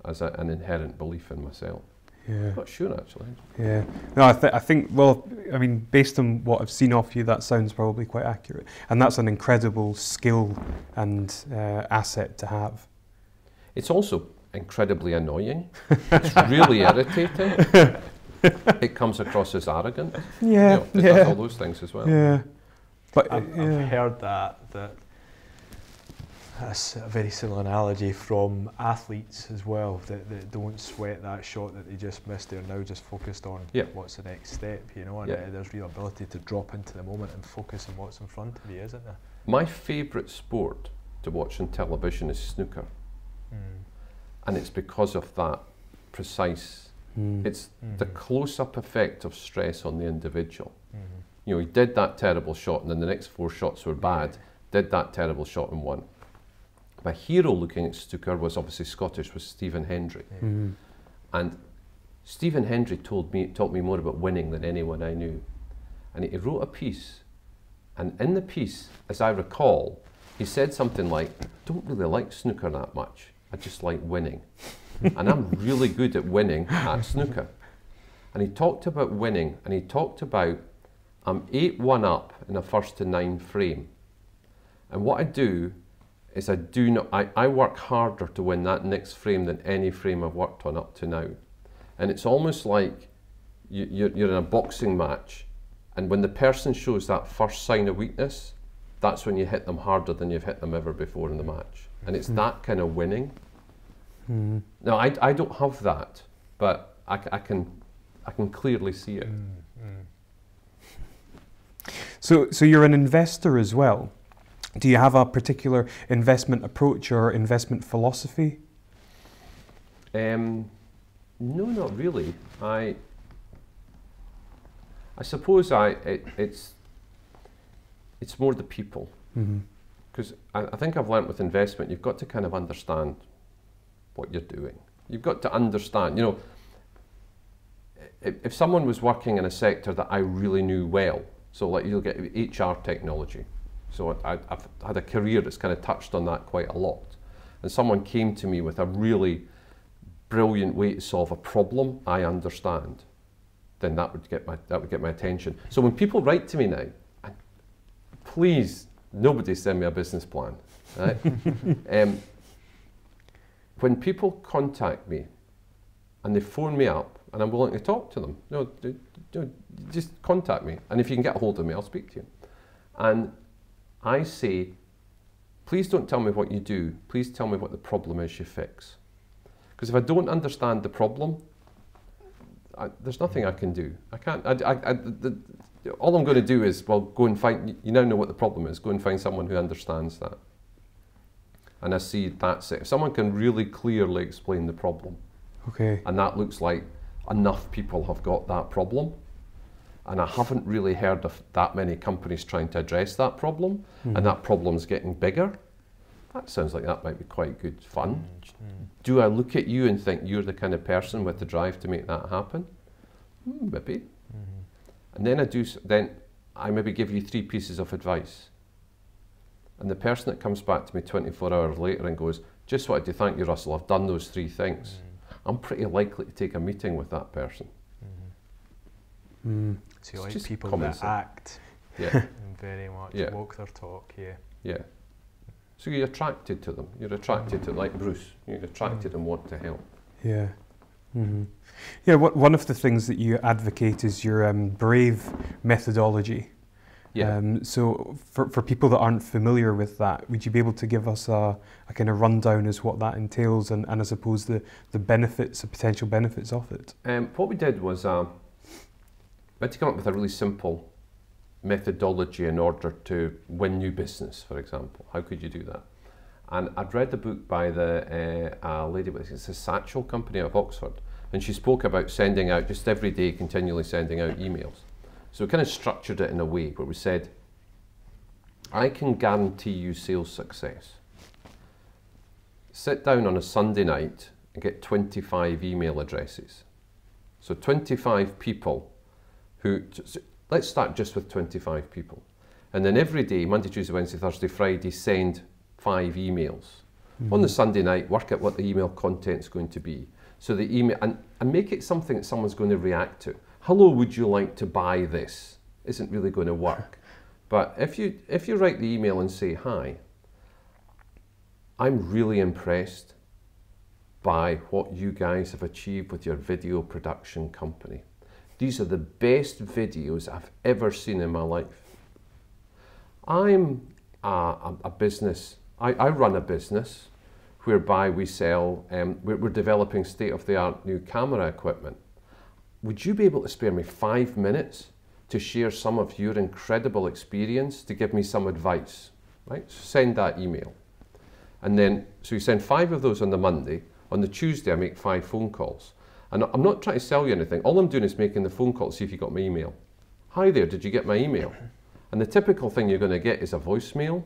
as a, an inherent belief in myself. Yeah. I'm not sure actually. Yeah. No, I, th- I think, well, I mean, based on what I've seen off you, that sounds probably quite accurate. And that's an incredible skill and uh, asset to have. It's also incredibly annoying. it's really <laughs> irritating. it comes across as arrogant. You Yeah. know, it does all those things as well. Yeah. But, I've, yeah. I've heard that that that's a very similar analogy from athletes as well that, that don't sweat that shot that they just missed. They're now just focused on Yeah. what's the next step, you know. And Yeah. uh, there's real ability to drop into the moment and focus on what's in front of you, isn't there? My favourite sport to watch on television is snooker, and it's because of that precise. Mm. It's the Mhm. close-up effect of stress on the individual. Mhm. You know, he did that terrible shot, and then the next four shots were bad. Did that terrible shot and won. My hero looking at snooker was obviously Scottish, was Stephen Hendry. Mm. And Stephen Hendry told me, taught me more about winning than anyone I knew. And he wrote a piece. And in the piece, as I recall, he said something like, I don't really like snooker that much. I just like winning. and I'm <laughs> really good at winning at snooker. And he talked about winning, and he talked about I'm 8 1 up in a first to nine frame. And what I do is I do not I, I work harder to win that next frame than any frame I've worked on up to now. And it's almost like you, you're, you're in a boxing match, and when the person shows that first sign of weakness, that's when you hit them harder than you've hit them ever before in the match. And it's that kind of winning. Mm. Now I, I don't have that, but I, I can I can clearly see it. Mm, mm. So, so you're an investor as well. Do you have a particular investment approach or investment philosophy? Um, no, not really. I I suppose I it, it's it's more the people Mm-hmm. because I, I think I've learnt with investment you've got to kind of understand what you're doing. You've got to understand. You know, if, if someone was working in a sector that I really knew well, so like you'll get HR technology. So I, I've had a career that's kind of touched on that quite a lot. And someone came to me with a really brilliant way to solve a problem I understand, then that would get my that would get my attention. So when people write to me now, please nobody send me a business plan. Right? <laughs> um, when people contact me and they phone me up and I'm willing to talk to them, no, just contact me. And if you can get a hold of me, I'll speak to you. And I say, please don't tell me what you do. Please tell me what the problem is you fix. Because if I don't understand the problem, I, there's nothing I can do. I can't. I, I, the, all I'm going to do is, well, go and find. You now know what the problem is. Go and find someone who understands that. And I see that's it. If someone can really clearly explain the problem, okay, and that looks like enough people have got that problem, and I haven't really heard of that many companies trying to address that problem, mm. and that problem's getting bigger. That sounds like that might be quite good fun. Mm. Do I look at you and think you're the kind of person with the drive to make that happen? Mm, maybe. Mm-hmm. And then I do. Then I maybe give you three pieces of advice. And the person that comes back to me 24 hours later and goes, "Just wanted to thank you, Russell. I've done those three things." Mm. I'm pretty likely to take a meeting with that person. Mm. So you like people that sense. act yeah. <laughs> very much, yeah. walk their talk, yeah. Yeah. So you're attracted to them. You're attracted to, like Bruce, you're attracted mm. and want to help. Yeah. Mm-hmm. Yeah, what, one of the things that you advocate is your um, brave methodology. Yeah. Um, so for, for people that aren't familiar with that, would you be able to give us a, a kind of rundown as what that entails and, and I suppose the, the benefits, the potential benefits of it? Um, what we did was um, we had to come up with a really simple methodology in order to win new business, for example. How could you do that? And I'd read the book by the uh, lady, it's a Satchel company of Oxford, and she spoke about sending out, just every day, continually sending out emails. So we kind of structured it in a way where we said, I can guarantee you sales success. Sit down on a Sunday night and get 25 email addresses. So 25 people who, let's start just with 25 people. And then every day, Monday, Tuesday, Wednesday, Thursday, Friday, send five emails. Mm-hmm. On the Sunday night, work out what the email content is going to be. So the email, and, and make it something that someone's going to react to. Hello, would you like to buy this? Isn't really going to work. <laughs> But if you, if you write the email and say, hi, I'm really impressed by what you guys have achieved with your video production company. These are the best videos I've ever seen in my life. I'm a, a, a business, I, I, run a business whereby we sell, um, we're, we're developing state of the art new camera equipment. Would you be able to spare me five minutes to share some of your incredible experience to give me some advice? Right? So send that email. And then, so you send five of those on the Monday. On the Tuesday, I make five phone calls. And I'm not trying to sell you anything. All I'm doing is making the phone call to see if you got my email. Hi there, did you get my email? <coughs> And the typical thing you're going to get is a voicemail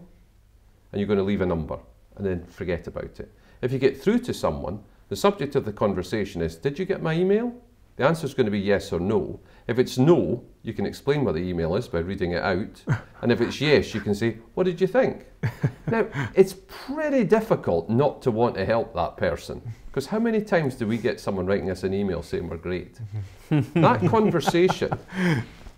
and you're going to leave a number and then forget about it. If you get through to someone, the subject of the conversation is, did you get my email? The answer is going to be yes or no. If it's no, you can explain what the email is by reading it out. And if it's yes, you can say, What did you think? <laughs> now, it's pretty difficult not to want to help that person. Because how many times do we get someone writing us an email saying we're great? <laughs> that conversation,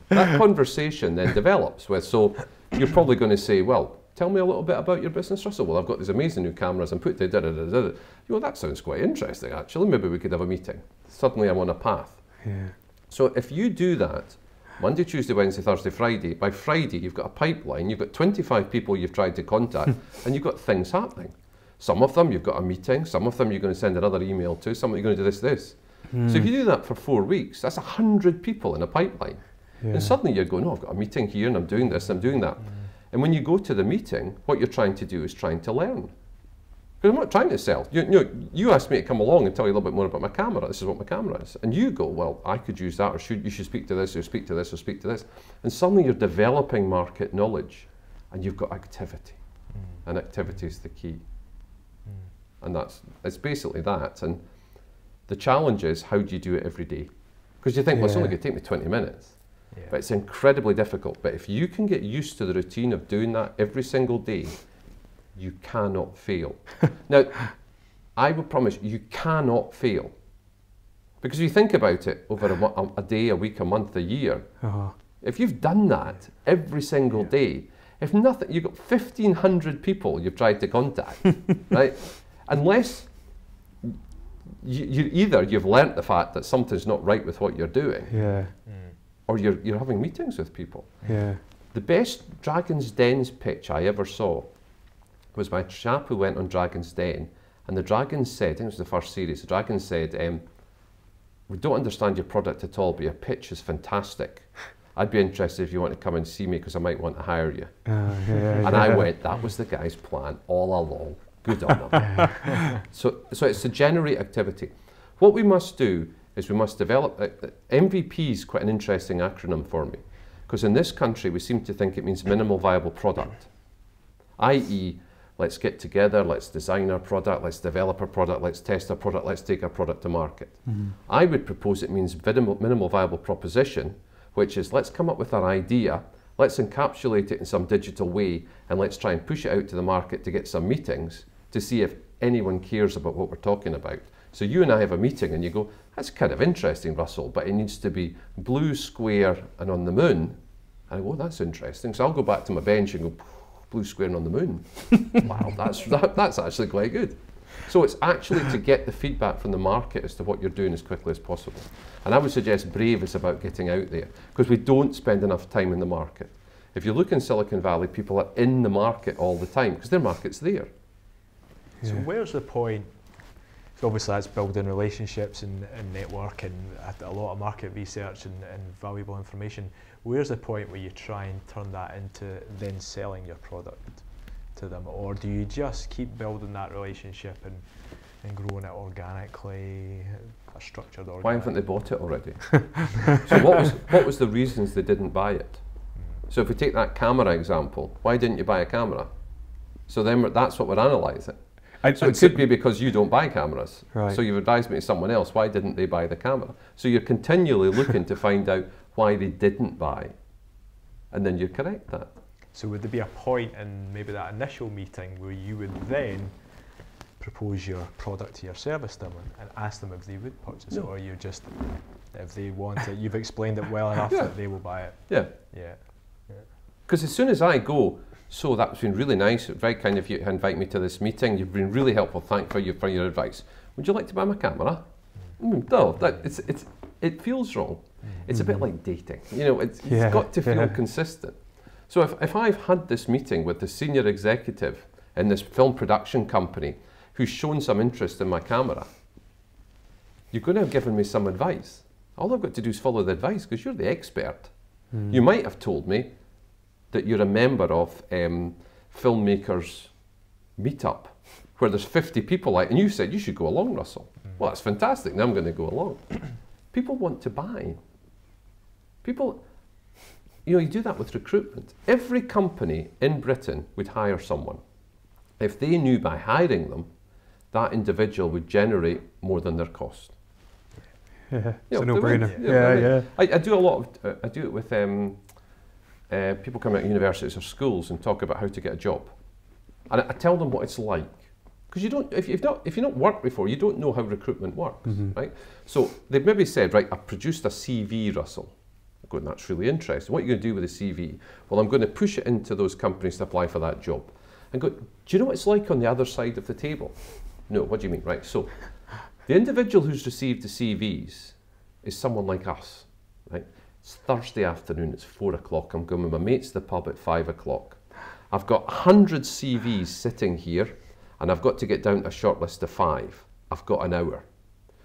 that conversation then develops with, so you're probably going to say, Well, tell me a little bit about your business, Russell. Well, I've got these amazing new cameras and put the da da da da. You know, that sounds quite interesting, actually. Maybe we could have a meeting. Suddenly I'm on a path. Yeah. So if you do that, Monday, Tuesday, Wednesday, Thursday, Friday, by Friday you've got a pipeline, you've got 25 people you've tried to contact, <laughs> and you've got things happening. Some of them you've got a meeting, some of them you're going to send another email to, some you're going to do this, this. Mm. So if you do that for four weeks, that's 100 people in a pipeline. Yeah. And suddenly you're going, oh, I've got a meeting here and I'm doing this, I'm doing that. Mm. And when you go to the meeting, what you're trying to do is trying to learn. Because I'm not trying to sell. You, you, know, you asked me to come along and tell you a little bit more about my camera. This is what my camera is. And you go, well, I could use that, or should, you should speak to this, or speak to this, or speak to this. And suddenly you're developing market knowledge, and you've got activity. Mm. And activity is the key. Mm. And that's it's basically that. And the challenge is, how do you do it every day? Because you think, well, it's only going to take me 20 minutes. Yeah. But it's incredibly difficult. But if you can get used to the routine of doing that every single day, you cannot fail. <laughs> now, I will promise you cannot fail. Because if you think about it over a, a day, a week, a month, a year, Uh-huh. if you've done that every single Yeah. day, if nothing, you've got 1,500 people you've tried to contact, <laughs> right? Unless you, you either you've learnt the fact that something's not right with what you're doing, Yeah. Mm. Or you're, you're having meetings with people. Yeah. The best Dragon's Den's pitch I ever saw was my chap who went on Dragon's Den, and the Dragon said, I think it was the first series, the Dragon said, um, We don't understand your product at all, but your pitch is fantastic. I'd be interested if you want to come and see me because I might want to hire you. Uh, yeah, And I went, that was the guy's plan all along. Good on him. <laughs> so, so it's to generate activity. What we must do is we must develop, uh, uh, MVP is quite an interesting acronym for me. Because in this country, we seem to think it means minimal viable product, i.e., let's get together, let's design our product, let's develop our product, let's test our product, let's take our product to market. I would propose it means minimal, minimal viable proposition, which is let's come up with our idea, let's encapsulate it in some digital way, and let's try and push it out to the market to get some meetings to see if anyone cares about what we're talking about. So you and I have a meeting, and you go, that's kind of interesting, Russell, but it needs to be blue, square, and on the moon. And I go, oh, that's interesting. So I'll go back to my bench and go, blue square and on the moon. <laughs> wow, that's, that, that's actually quite good. So it's actually to get the feedback from the market as to what you're doing as quickly as possible. And I would suggest Brave is about getting out there because we don't spend enough time in the market. If you look in Silicon Valley, people are in the market all the time because their market's there. So Yeah. where's the point? Obviously that's building relationships and, and network and a, a lot of market research and, and valuable information. Where's the point where you try and turn that into then selling your product to them, or do you just keep building that relationship and, and growing it organically, a structured organic? Why haven't they bought it already? <laughs> so what was, what was the reasons they didn't buy it? Hmm. So if we take that camera example, why didn't you buy a camera? So then we're- that's what we're analysing. I'd, So I'd it could be because you don't buy cameras. Right. So you've advised me to someone else. Why didn't they buy the camera? So you're continually looking to find out why they didn't buy, and then you correct that. So would there be a point in maybe that initial meeting where you would then propose your product to your service to them and, ask them if they would purchase it, or you just if they want it, you've explained it well <laughs> enough Yeah. that they will buy it. Yeah. Yeah. Because as soon as I go, so that's been really nice, very kind of you to invite me to this meeting. You've been really helpful. Thank for you for your advice. Would you like to buy my camera? Mm, no, that it's it's it feels wrong. It's a bit like dating. You know, it's, Yeah, it's got to feel yeah. consistent. So if, if I've had this meeting with the senior executive in this film production company who's shown some interest in my camera, you're going to have given me some advice. All I've got to do is follow the advice because you're the expert. You might have told me that you're a member of um, filmmakers meetup where there's 50 people like and you said you should go along russell. Well that's fantastic. Now i'm going to go along. People want to buy. People you know you do that with recruitment. Every company in britain would hire someone. If they knew by hiring them that individual would generate more than their cost. Yeah, <laughs> it's you a know, they would, no-brainer. know, Yeah, yeah. I, I do a lot of, uh, I do it with um, uh, people come out of universities or schools and talk about how to get a job. And I, I tell them what it's like. Because you don't, if you've not, if you've not worked before, you don't know how recruitment works, Mhm. right? So they've maybe said, right, I've produced a CV, Russell. I'm going, that's really interesting. What are you going to do with the CV? Well, I'm going to push it into those companies to apply for that job. And go, do you know what it's like on the other side of the table? No, what do you mean? Right, so the individual who's received the CVs is someone like us, right? It's Thursday afternoon, it's four o'clock, I'm going with my mates to the pub at five o'clock. I've got 100 CVs sitting here, and I've got to get down to a short list of five. I've got an hour.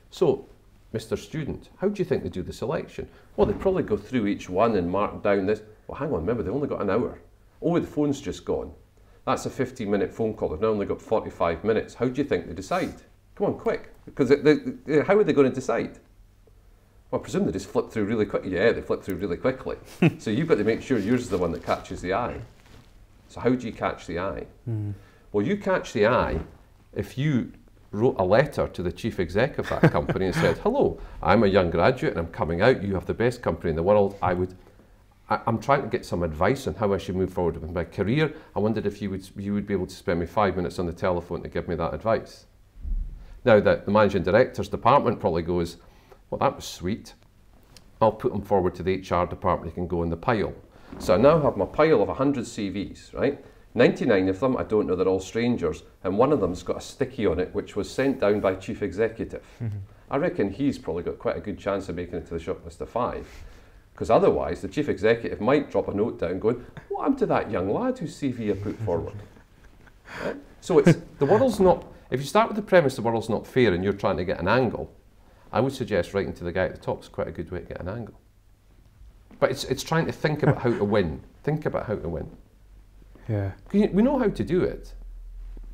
So, Mr. Student, how do you think they do the selection? Well, they probably go through each one and mark down this. Well, hang on, remember, they've only got an hour. Oh, the phone's just gone. That's a 15 minute phone call. They've now only got 45 minutes. How do you think they decide? Come on, quick. Because they, they- how are they going to decide? Well, I presume they just flip through really quick. Yeah, they flip through really quickly. <laughs> so you've got to make sure yours is the one that catches the eye. So how do you catch the eye? Mm. Well, you catch the eye if you wrote a letter to the chief exec of that <laughs> company and said, "Hello, I'm a young graduate and I'm coming out. You have the best company in the world. I would." I, I'm trying to get some advice on how I should move forward with my career. I wondered if you would you would be able to spend me five minutes on the telephone to give me that advice. Now that the managing director's department probably goes, well, that was sweet. I'll put them forward to the HR department. He can go in the pile. So I now have my pile of 100 CVs, right? 99 of them, I don't know, they're all strangers, and one of them's got a sticky on it, which was sent down by chief executive. Mm-hmm. <laughs> I reckon he's probably got quite a good chance of making it to the shortlist of five, because otherwise the chief executive might drop a note down going, "What happened to that young lad whose CV you put forward?" <laughs> right? So it's the world's not. If you start with the premise the world's not fair and you're trying to get an angle, I would suggest writing to the guy at the top is quite a good way to get an angle. But it's it's trying to think about how to <laughs> win. Think about how to win. Yeah. We know how to do it.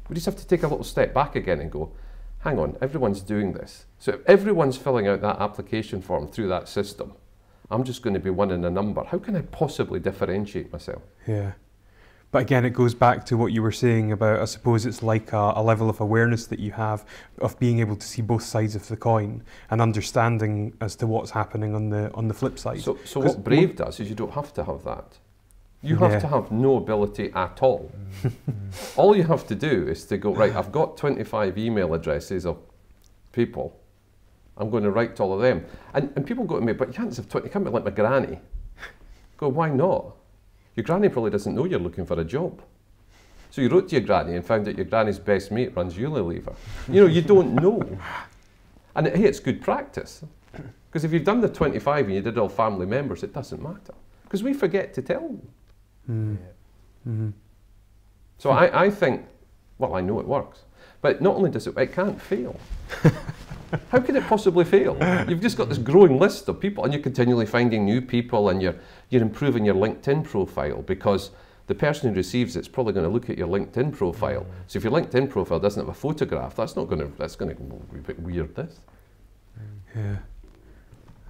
We just have to take a little step back again and go, hang on, everyone's doing this. So if everyone's filling out that application form through that system, I'm just going to be one in a number. How can I possibly differentiate myself? Yeah. But again, it goes back to what you were saying about, I suppose it's like a, a, level of awareness that you have of being able to see both sides of the coin and understanding as to what's happening on the on the flip side. So, so what Brave does is you don't have to have that. You have yeah. to have no ability at all. <laughs> all you have to do is to go, right, I've got 25 email addresses of people. I'm going to write to all of them. And, and people go to me, but you can't have 20, you can't be like my granny. Go, why not? Your granny probably doesn't know you're looking for a job. So you wrote to your granny and found out your granny's best mate runs Unilever. You know, you don't <laughs> know. And hey, it's good practice. Because if you've done the 25 and you did all family members, it doesn't matter. Because we forget to tell them. Mm. Mm-hmm. So I, I think, well, I know it works, but not only does it, it can't fail. <laughs> How can it possibly fail? You've just got this growing list of people, and you're continually finding new people, and you're you're improving your LinkedIn profile because the person who receives it's probably going to look at your LinkedIn profile. Mm. So if your LinkedIn profile doesn't have a photograph, that's not going to that's going to be a bit weird. This. Yeah.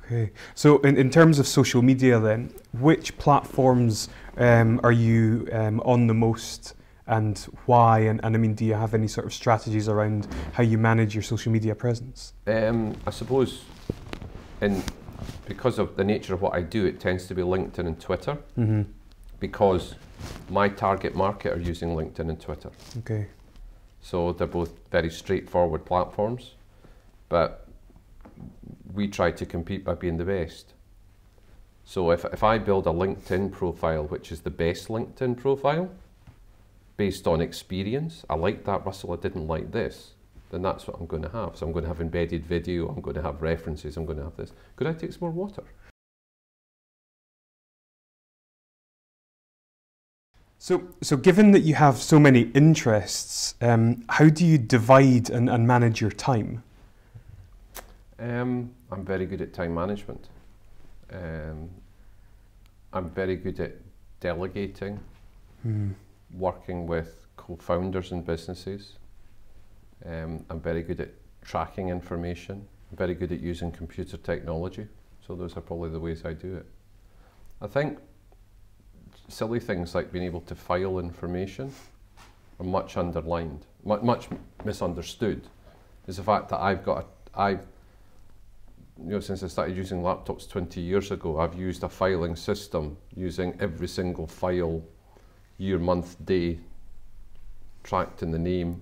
Okay. So in, in terms of social media, then, which platforms um, are you um, on the most and why? And, and I mean, do you have any sort of strategies around how you manage your social media presence? Um, I suppose, in, because of the nature of what I do, it tends to be LinkedIn and Twitter mm-hmm. because my target market are using LinkedIn and Twitter. Okay. So they're both very straightforward platforms, but we try to compete by being the best. So if, if I build a LinkedIn profile, which is the best LinkedIn profile, based on experience, I like that, Russell, I didn't like this, then that's what I'm going to have. So I'm going to have embedded video, I'm going to have references, I'm going to have this. Could I take some more water? So, so given that you have so many interests, um, how do you divide and, and manage your time? Um, I'm very good at time management. Um, I'm very good at delegating, mm. Working with co-founders in businesses. Um, I'm very good at tracking information. I'm very good at using computer technology. So those are probably the ways I do it. I think silly things like being able to file information are much underlined, much, much misunderstood. Is the fact that I've got a, I've you know, since I started using laptops 20 years ago, I've used a filing system using every single file, year, month, day, tracked in the name,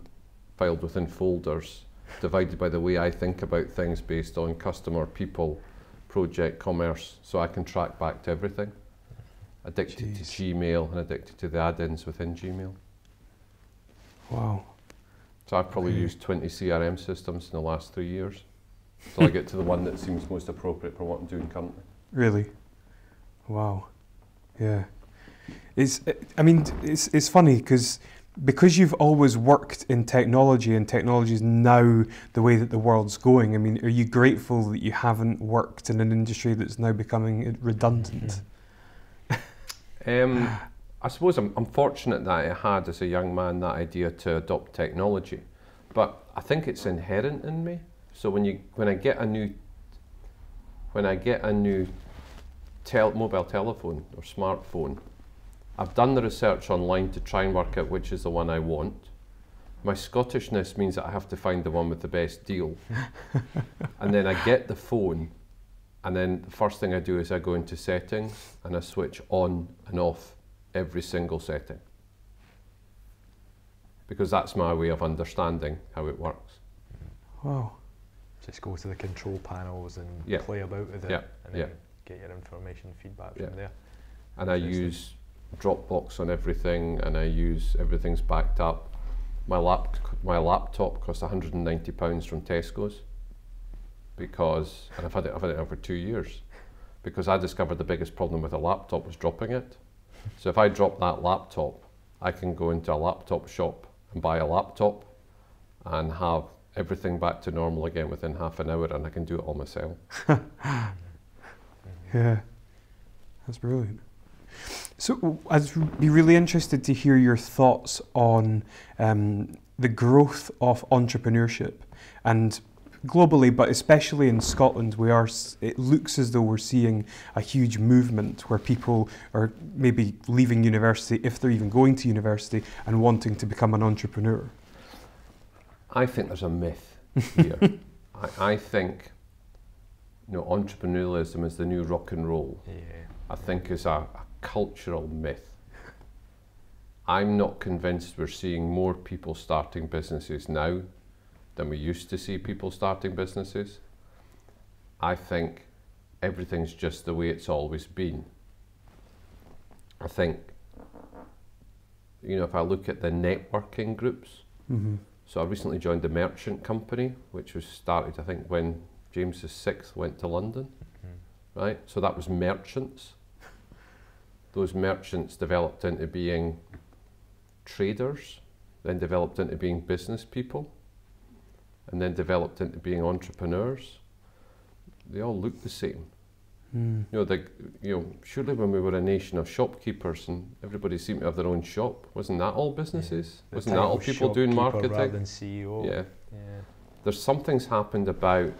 filed within folders, divided by the way I think about things based on customer, people, project, commerce, so I can track back to everything. Addicted Jeez. to Gmail and addicted to the add-ins within Gmail. Wow. So I've probably okay. used 20 CRM systems in the last three years until I get to the one that seems most appropriate for what I'm doing currently. Really? Wow. Yeah. It's, I mean, it's, it's funny because because you've always worked in technology and technology is now the way that the world's going. I mean, are you grateful that you haven't worked in an industry that's now becoming redundant? <laughs> um, I suppose I'm, I'm fortunate that I had, as a young man, that idea to adopt technology. But I think it's inherent in me. So when you when I get a new when I get a new tel mobile telephone or smartphone, I've done the research online to try and work out which is the one I want. my Scottishness means that I have to find the one with the best deal. <laughs> and then I get the phone, and then the first thing I do is I go into settings and I switch on and off every single setting. Because that's my way of understanding how it works. Wow. Just go to the control panels and Yeah. play about with it Yeah, and then yeah. get your information feedback Yeah. from there. And I use Dropbox on everything, and I use everything's backed up. My lap, my laptop cost 190 pounds from Tesco's because, and I've had it, I've had it now for two years, because I discovered the biggest problem with a laptop was dropping it. So if I drop that laptop, I can go into a laptop shop and buy a laptop, and have everything back to normal again within half an hour, and I can do it all myself. <laughs> Yeah, that's brilliant. So I'd be really interested to hear your thoughts on um, the growth of entrepreneurship and globally, but especially in Scotland, we are. It looks as though we're seeing a huge movement where people are maybe leaving university, if they're even going to university, and wanting to become an entrepreneur. I think there's a myth <laughs> here. I, I think you know, entrepreneurialism is the new rock and roll. Yeah. I think is a, a cultural myth. I'm not convinced we're seeing more people starting businesses now than we used to see people starting businesses. I think everything's just the way it's always been. I think, you know, if I look at the networking groups, Mm-hmm. so I recently joined the Merchant Company, which was started, I think, when James VI went to London, right? So that was merchants. Those merchants developed into being traders, then developed into being business people, and then developed into being entrepreneurs. They all look the same. Mm. You know, the, you know, surely when we were a nation of shopkeepers and everybody seemed to have their own shop, wasn't that all businesses? The wasn't that all people doing marketing? rather than CEO. Yeah. Yeah. There's something's happened about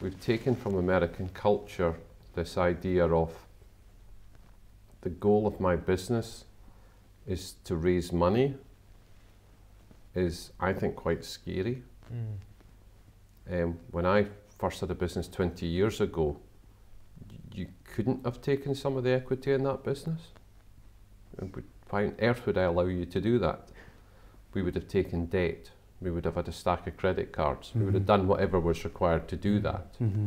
we've taken from American culture this idea of the goal of my business is to raise money is I think quite scary. Mm. Um, when I first had a business 20 years ago, you couldn't have taken some of the equity in that business. And Why on earth would I allow you to do that? We would have taken debt. We would have had a stack of credit cards. We would have Mhm. done whatever was required to do that. Mm-hmm.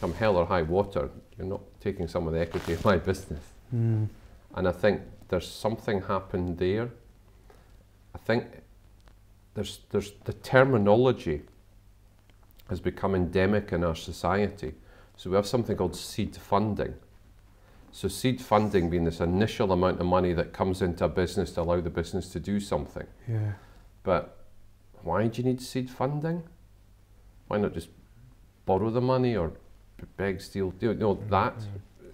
Come hell or high water, you're not taking some of the equity of my <laughs> business. Mm. And I think there's something happened there. I think there's, there's the terminology has become endemic in our society. So we have something called seed funding. So seed funding being this initial amount of money that comes into a business to allow the business to do something. Yeah. But why do you need seed funding? Why not just borrow the money or beg, steal, you know, that?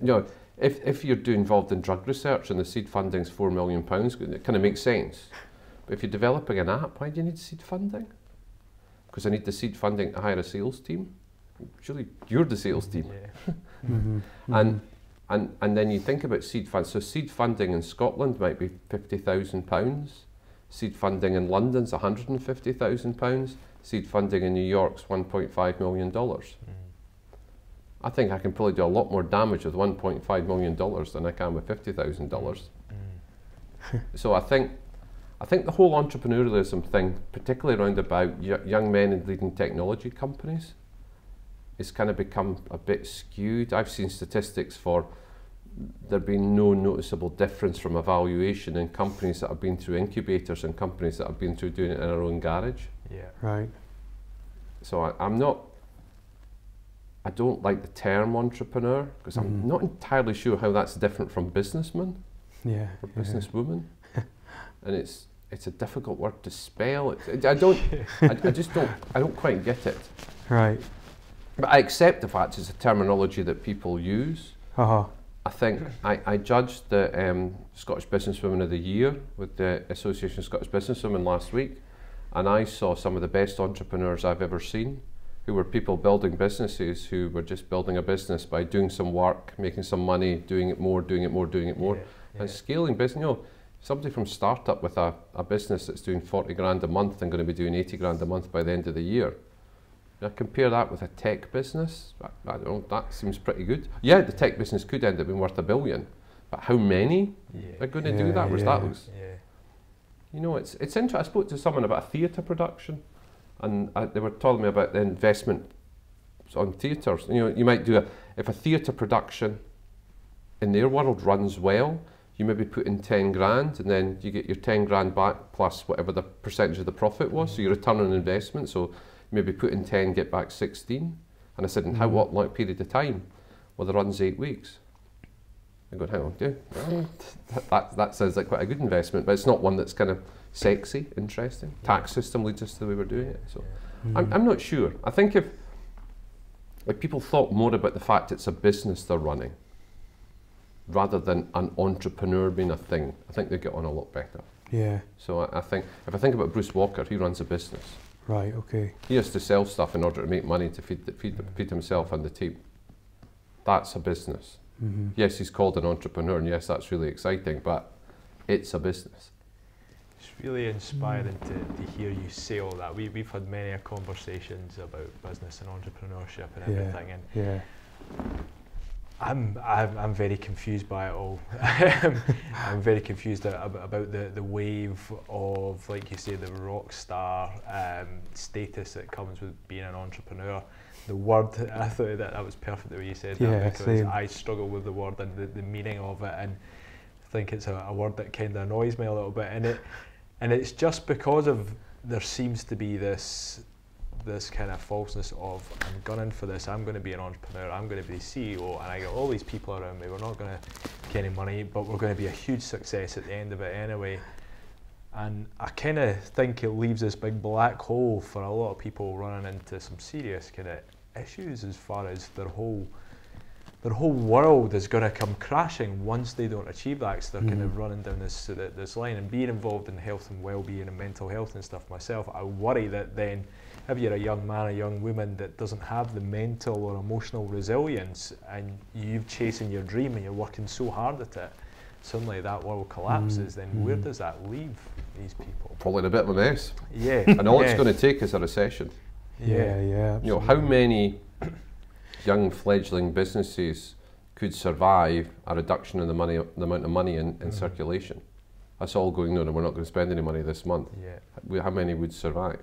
You know, if, if you're doing, involved in drug research and the seed funding's four million pounds, it kind of makes sense. But if you're developing an app, why do you need seed funding? Because I need the seed funding to hire a sales team. Surely you're the sales team. Yeah. <laughs> Mm-hmm. And and and then you think about seed funds. So seed funding in Scotland might be fifty thousand pounds. Seed funding in London's one hundred and fifty thousand pounds. Seed funding in New York's one point five million dollars. Mm. I think I can probably do a lot more damage with one point five million dollars than I can with fifty thousand dollars. Mm. <laughs> So I think I think the whole entrepreneurialism thing, particularly around about y- young men in leading technology companies, is kind of become a bit skewed. I've seen statistics for there being no noticeable difference from evaluation in companies that have been through incubators and companies that have been through doing it in our own garage. Yeah. Right. So I, I'm not. I don't like the term entrepreneur because Mhm. I'm not entirely sure how that's different from businessman Yeah. or yeah. businesswoman, <laughs> and it's it's a difficult word to spell. It, I don't. I, I just don't. I don't quite get it. Right. But I accept the fact it's a terminology that people use. Uh-huh. I think I, I judged the um, Scottish Businesswoman of the Year with the Association of Scottish Businesswomen last week, and I saw some of the best entrepreneurs I've ever seen, who were people building businesses who were just building a business by doing some work, making some money, doing it more, doing it more, doing it more, Yeah. and scaling business. You know, somebody from startup with a, a business that's doing 40 grand a month and going to be doing 80 grand a month by the end of the year. Now compare that with a tech business. I, I don't know, that seems pretty good. Yeah, the tech business could end up being worth a billion, but how many Yeah. are going to Yeah, do that? Whereas yeah. that looks, Yeah. you know, it's it's interesting. I spoke to someone about a theatre production, and I, they were telling me about the investment on theatres. You know, you might do a if a theatre production in their world runs well, you maybe put in ten grand, and then you get your ten grand back plus whatever the percentage of the profit was. So your return on investment. So maybe put in ten, get back sixteen. And I said, and how Mhm. what long period of time? Well, the run's eight weeks. I go, hang on, do <laughs> that, that sounds like quite a good investment, but it's not one that's kind of sexy, interesting. Tax system leads us to the way we're doing it. So I'm, I'm not sure. I think if like people thought more about the fact it's a business they're running rather than an entrepreneur being a thing, I think they get on a lot better. Yeah. So I, I think if I think about Bruce Walker, he runs a business. Right. Okay. He has to sell stuff in order to make money to feed, the, feed, feed himself and the team. That's a business. hmm Yes, he's called an entrepreneur, and yes, that's really exciting, but it's a business. Really inspiring to, to hear you say all that. We, we've had many conversations about business and entrepreneurship and Yeah. everything, and Yeah. I'm, I'm I'm very confused by it all. <laughs> I'm very confused about the, the wave of, like you say, the rock star um, status that comes with being an entrepreneur. The word, <laughs> I thought that that was perfect the way you said Yeah, that because same. I struggle with the word and the, the meaning of it, and think it's a, a word that kind of annoys me a little bit. And it and it's just because of there seems to be this this kind of falseness of I'm gunning for this, I'm going to be an entrepreneur, I'm going to be CEO, and I got all these people around me. We're not going to get any money, but we're going to be a huge success at the end of it anyway. And I kind of think it leaves this big black hole for a lot of people running into some serious kind of issues as far as their whole their whole world is going to come crashing once they don't achieve that. 'cause they're kind of Mhm. running down this th- this line and being involved in health and well-being and mental health and stuff myself. I worry that then if you're a young man, a young woman that doesn't have the mental or emotional resilience, and you've chasing your dream and you're working so hard at it, suddenly that world collapses. Then where mhm. does that leave these people? Probably in a bit of a mess. Yeah, And all yeah, it's going to take is a recession. Yeah. Yeah. You know, how many young fledgling businesses could survive a reduction in the money, the amount of money in, in Mhm. circulation? That's all going, no, no, we're not going to spend any money this month. Yeah, How many would survive?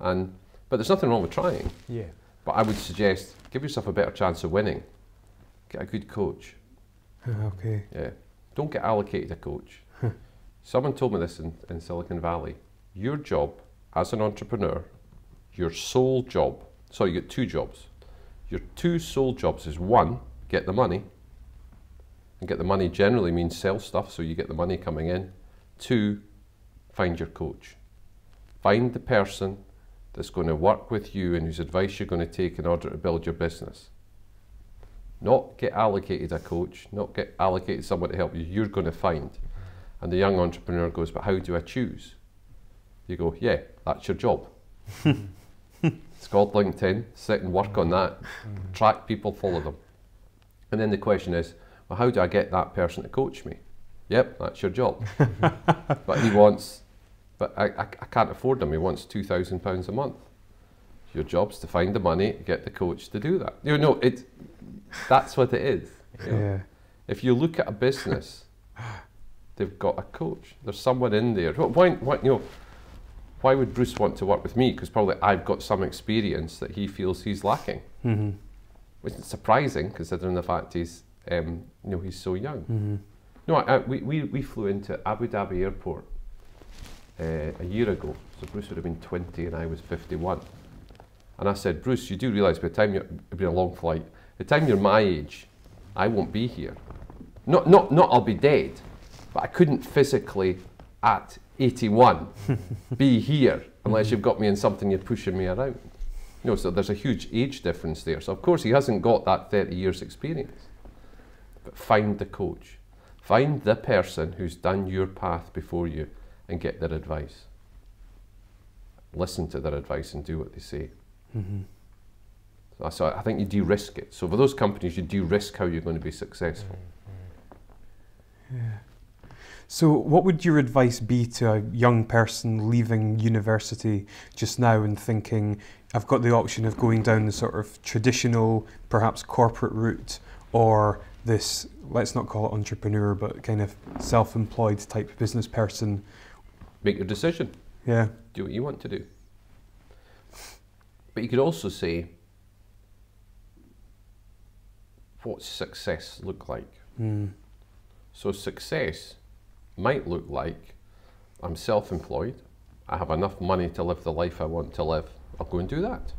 And, but there's nothing wrong with trying. yeah, But I would suggest give yourself a better chance of winning. Get a good coach. <laughs> okay. Yeah. Don't get allocated a coach. <laughs> Someone told me this in, in Silicon Valley. Your job as an entrepreneur, your sole job, so you get two jobs. Your two sole jobs is one, get the money. And get the money generally means sell stuff, so you get the money coming in. Two, find your coach. Find the person that's going to work with you and whose advice you're going to take in order to build your business. Not get allocated a coach, not get allocated someone to help you. You're going to find. And the young entrepreneur goes, But how do I choose? You go, Yeah, that's your job. <laughs> it's called LinkedIn. Sit and work on that. Mhm. Track people, follow them. And then the question is, Well, how do I get that person to coach me? Yep, that's your job. <laughs> but he wants, but I, I, I can't afford them. He wants £2,000 a month. Your job's to find the money, get the coach to do that. You know, it, that's what it is. you know. Yeah. If you look at a business, they've got a coach. There's someone in there. Wh- Why, why, you know, why would Bruce want to work with me? Because probably I've got some experience that he feels he's lacking, hmm which is surprising considering the fact he's, um, you know, he's so young. hmm No, I, I, we, we, we flew into Abu Dhabi airport uh, a year ago. So Bruce would have been 20 and I was 51. And I said, Bruce, you do realise by the time you're, it'll be a long flight, the time you're my age, I won't be here. Not, not, not I'll be dead, but I couldn't physically at 81 <laughs> be here unless you've got me in something you're pushing me around. You know, so there's a huge age difference there. So of course he hasn't got that 30 years experience. But find the coach. Find the person who's done your path before you and get their advice. Listen to their advice and do what they say. hmm So I- so I think you de-risk it. So for those companies, you de-risk how you're going to be successful. Yeah. So, what would your advice be to a young person leaving university just now and thinking, I've got the option of going down the sort of traditional, perhaps corporate route, or this, let's not call it entrepreneur, but kind of self employed type business person? Make your decision. Yeah. Do what you want to do. But you could also say, what's success look like? Mm. So, success might look like I'm self employed, I have enough money to live the life I want to live, I'll go and do that.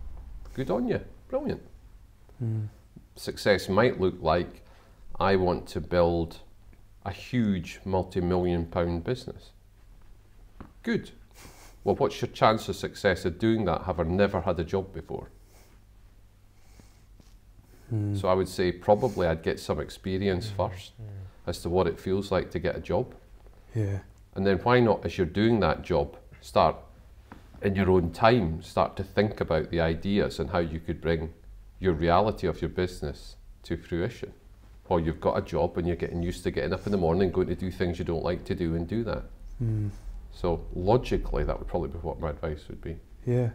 Good on you, brilliant. Mm. Success might look like I want to build a huge multi million pound business. Good. Well, what's your chance of success of doing that having never had a job before? Mm. So I would say probably I'd get some experience Mm. first as to what it feels like to get a job. Yeah. And then why not, as you're doing that job, start in your own time, start to think about the ideas and how you could bring your reality of your business to fruition. While you've got a job and you're getting used to getting up in the morning, going to do things you don't like to do and do that. Mm. So logically, that would probably be what my advice would be. Yeah.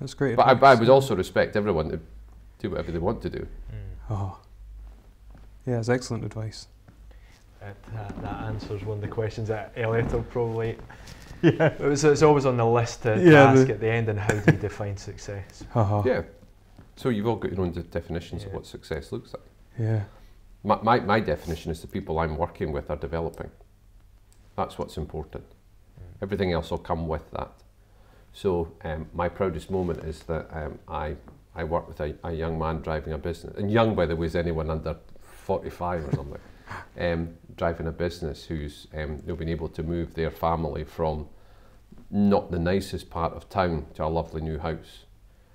That's great. But I. I would also respect everyone to do whatever they want to do. Oh. Yeah, it's excellent advice. That, that, that answers one of the questions that Elliot will probably. <laughs> Yeah. It was, it's always on the list to, to Yeah, ask the- at the end, and how do you define success? Haha. <laughs> Yeah. So you've all got your own de- definitions of what success looks like. Yeah. My, my, my definition is the people I'm working with are developing. That's what's important. Everything else will come with that. So um, my proudest moment is that um, I, I work with a, a young man driving a business, and young by the way is anyone under 45 or something, um, driving a business who's um, they've been able to move their family from not the nicest part of town to a lovely new house,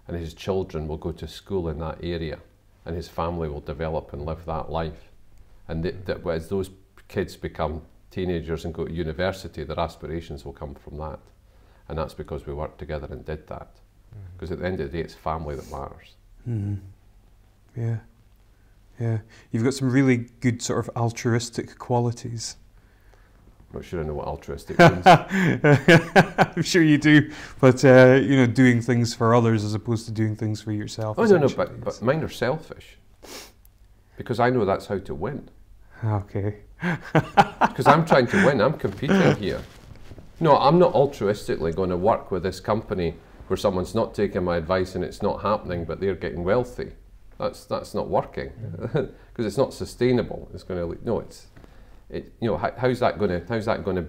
and his children will go to school in that area, and his family will develop and live that life, and th- that as those kids become teenagers and go to university, their aspirations will come from that. And that's because we worked together and did that. Because at the end of the day, it's family that matters. Mm. Yeah. Yeah. You've got some really good sort of altruistic qualities. I'm not sure I know what altruistic <laughs> means. I'm sure you do, but uh, you know, doing things for others as opposed to doing things for yourself. oh, no, no, but, but mine are selfish. Because I know that's how to win. okay. Because I'm trying to win, I'm competing here. No, I'm not altruistically going to work with this company where someone's not taking my advice and it's not happening, but they're getting wealthy. That's that's not working <laughs> because it's not sustainable. It's going to no, it's it. You know, how, how's that going to how's that going to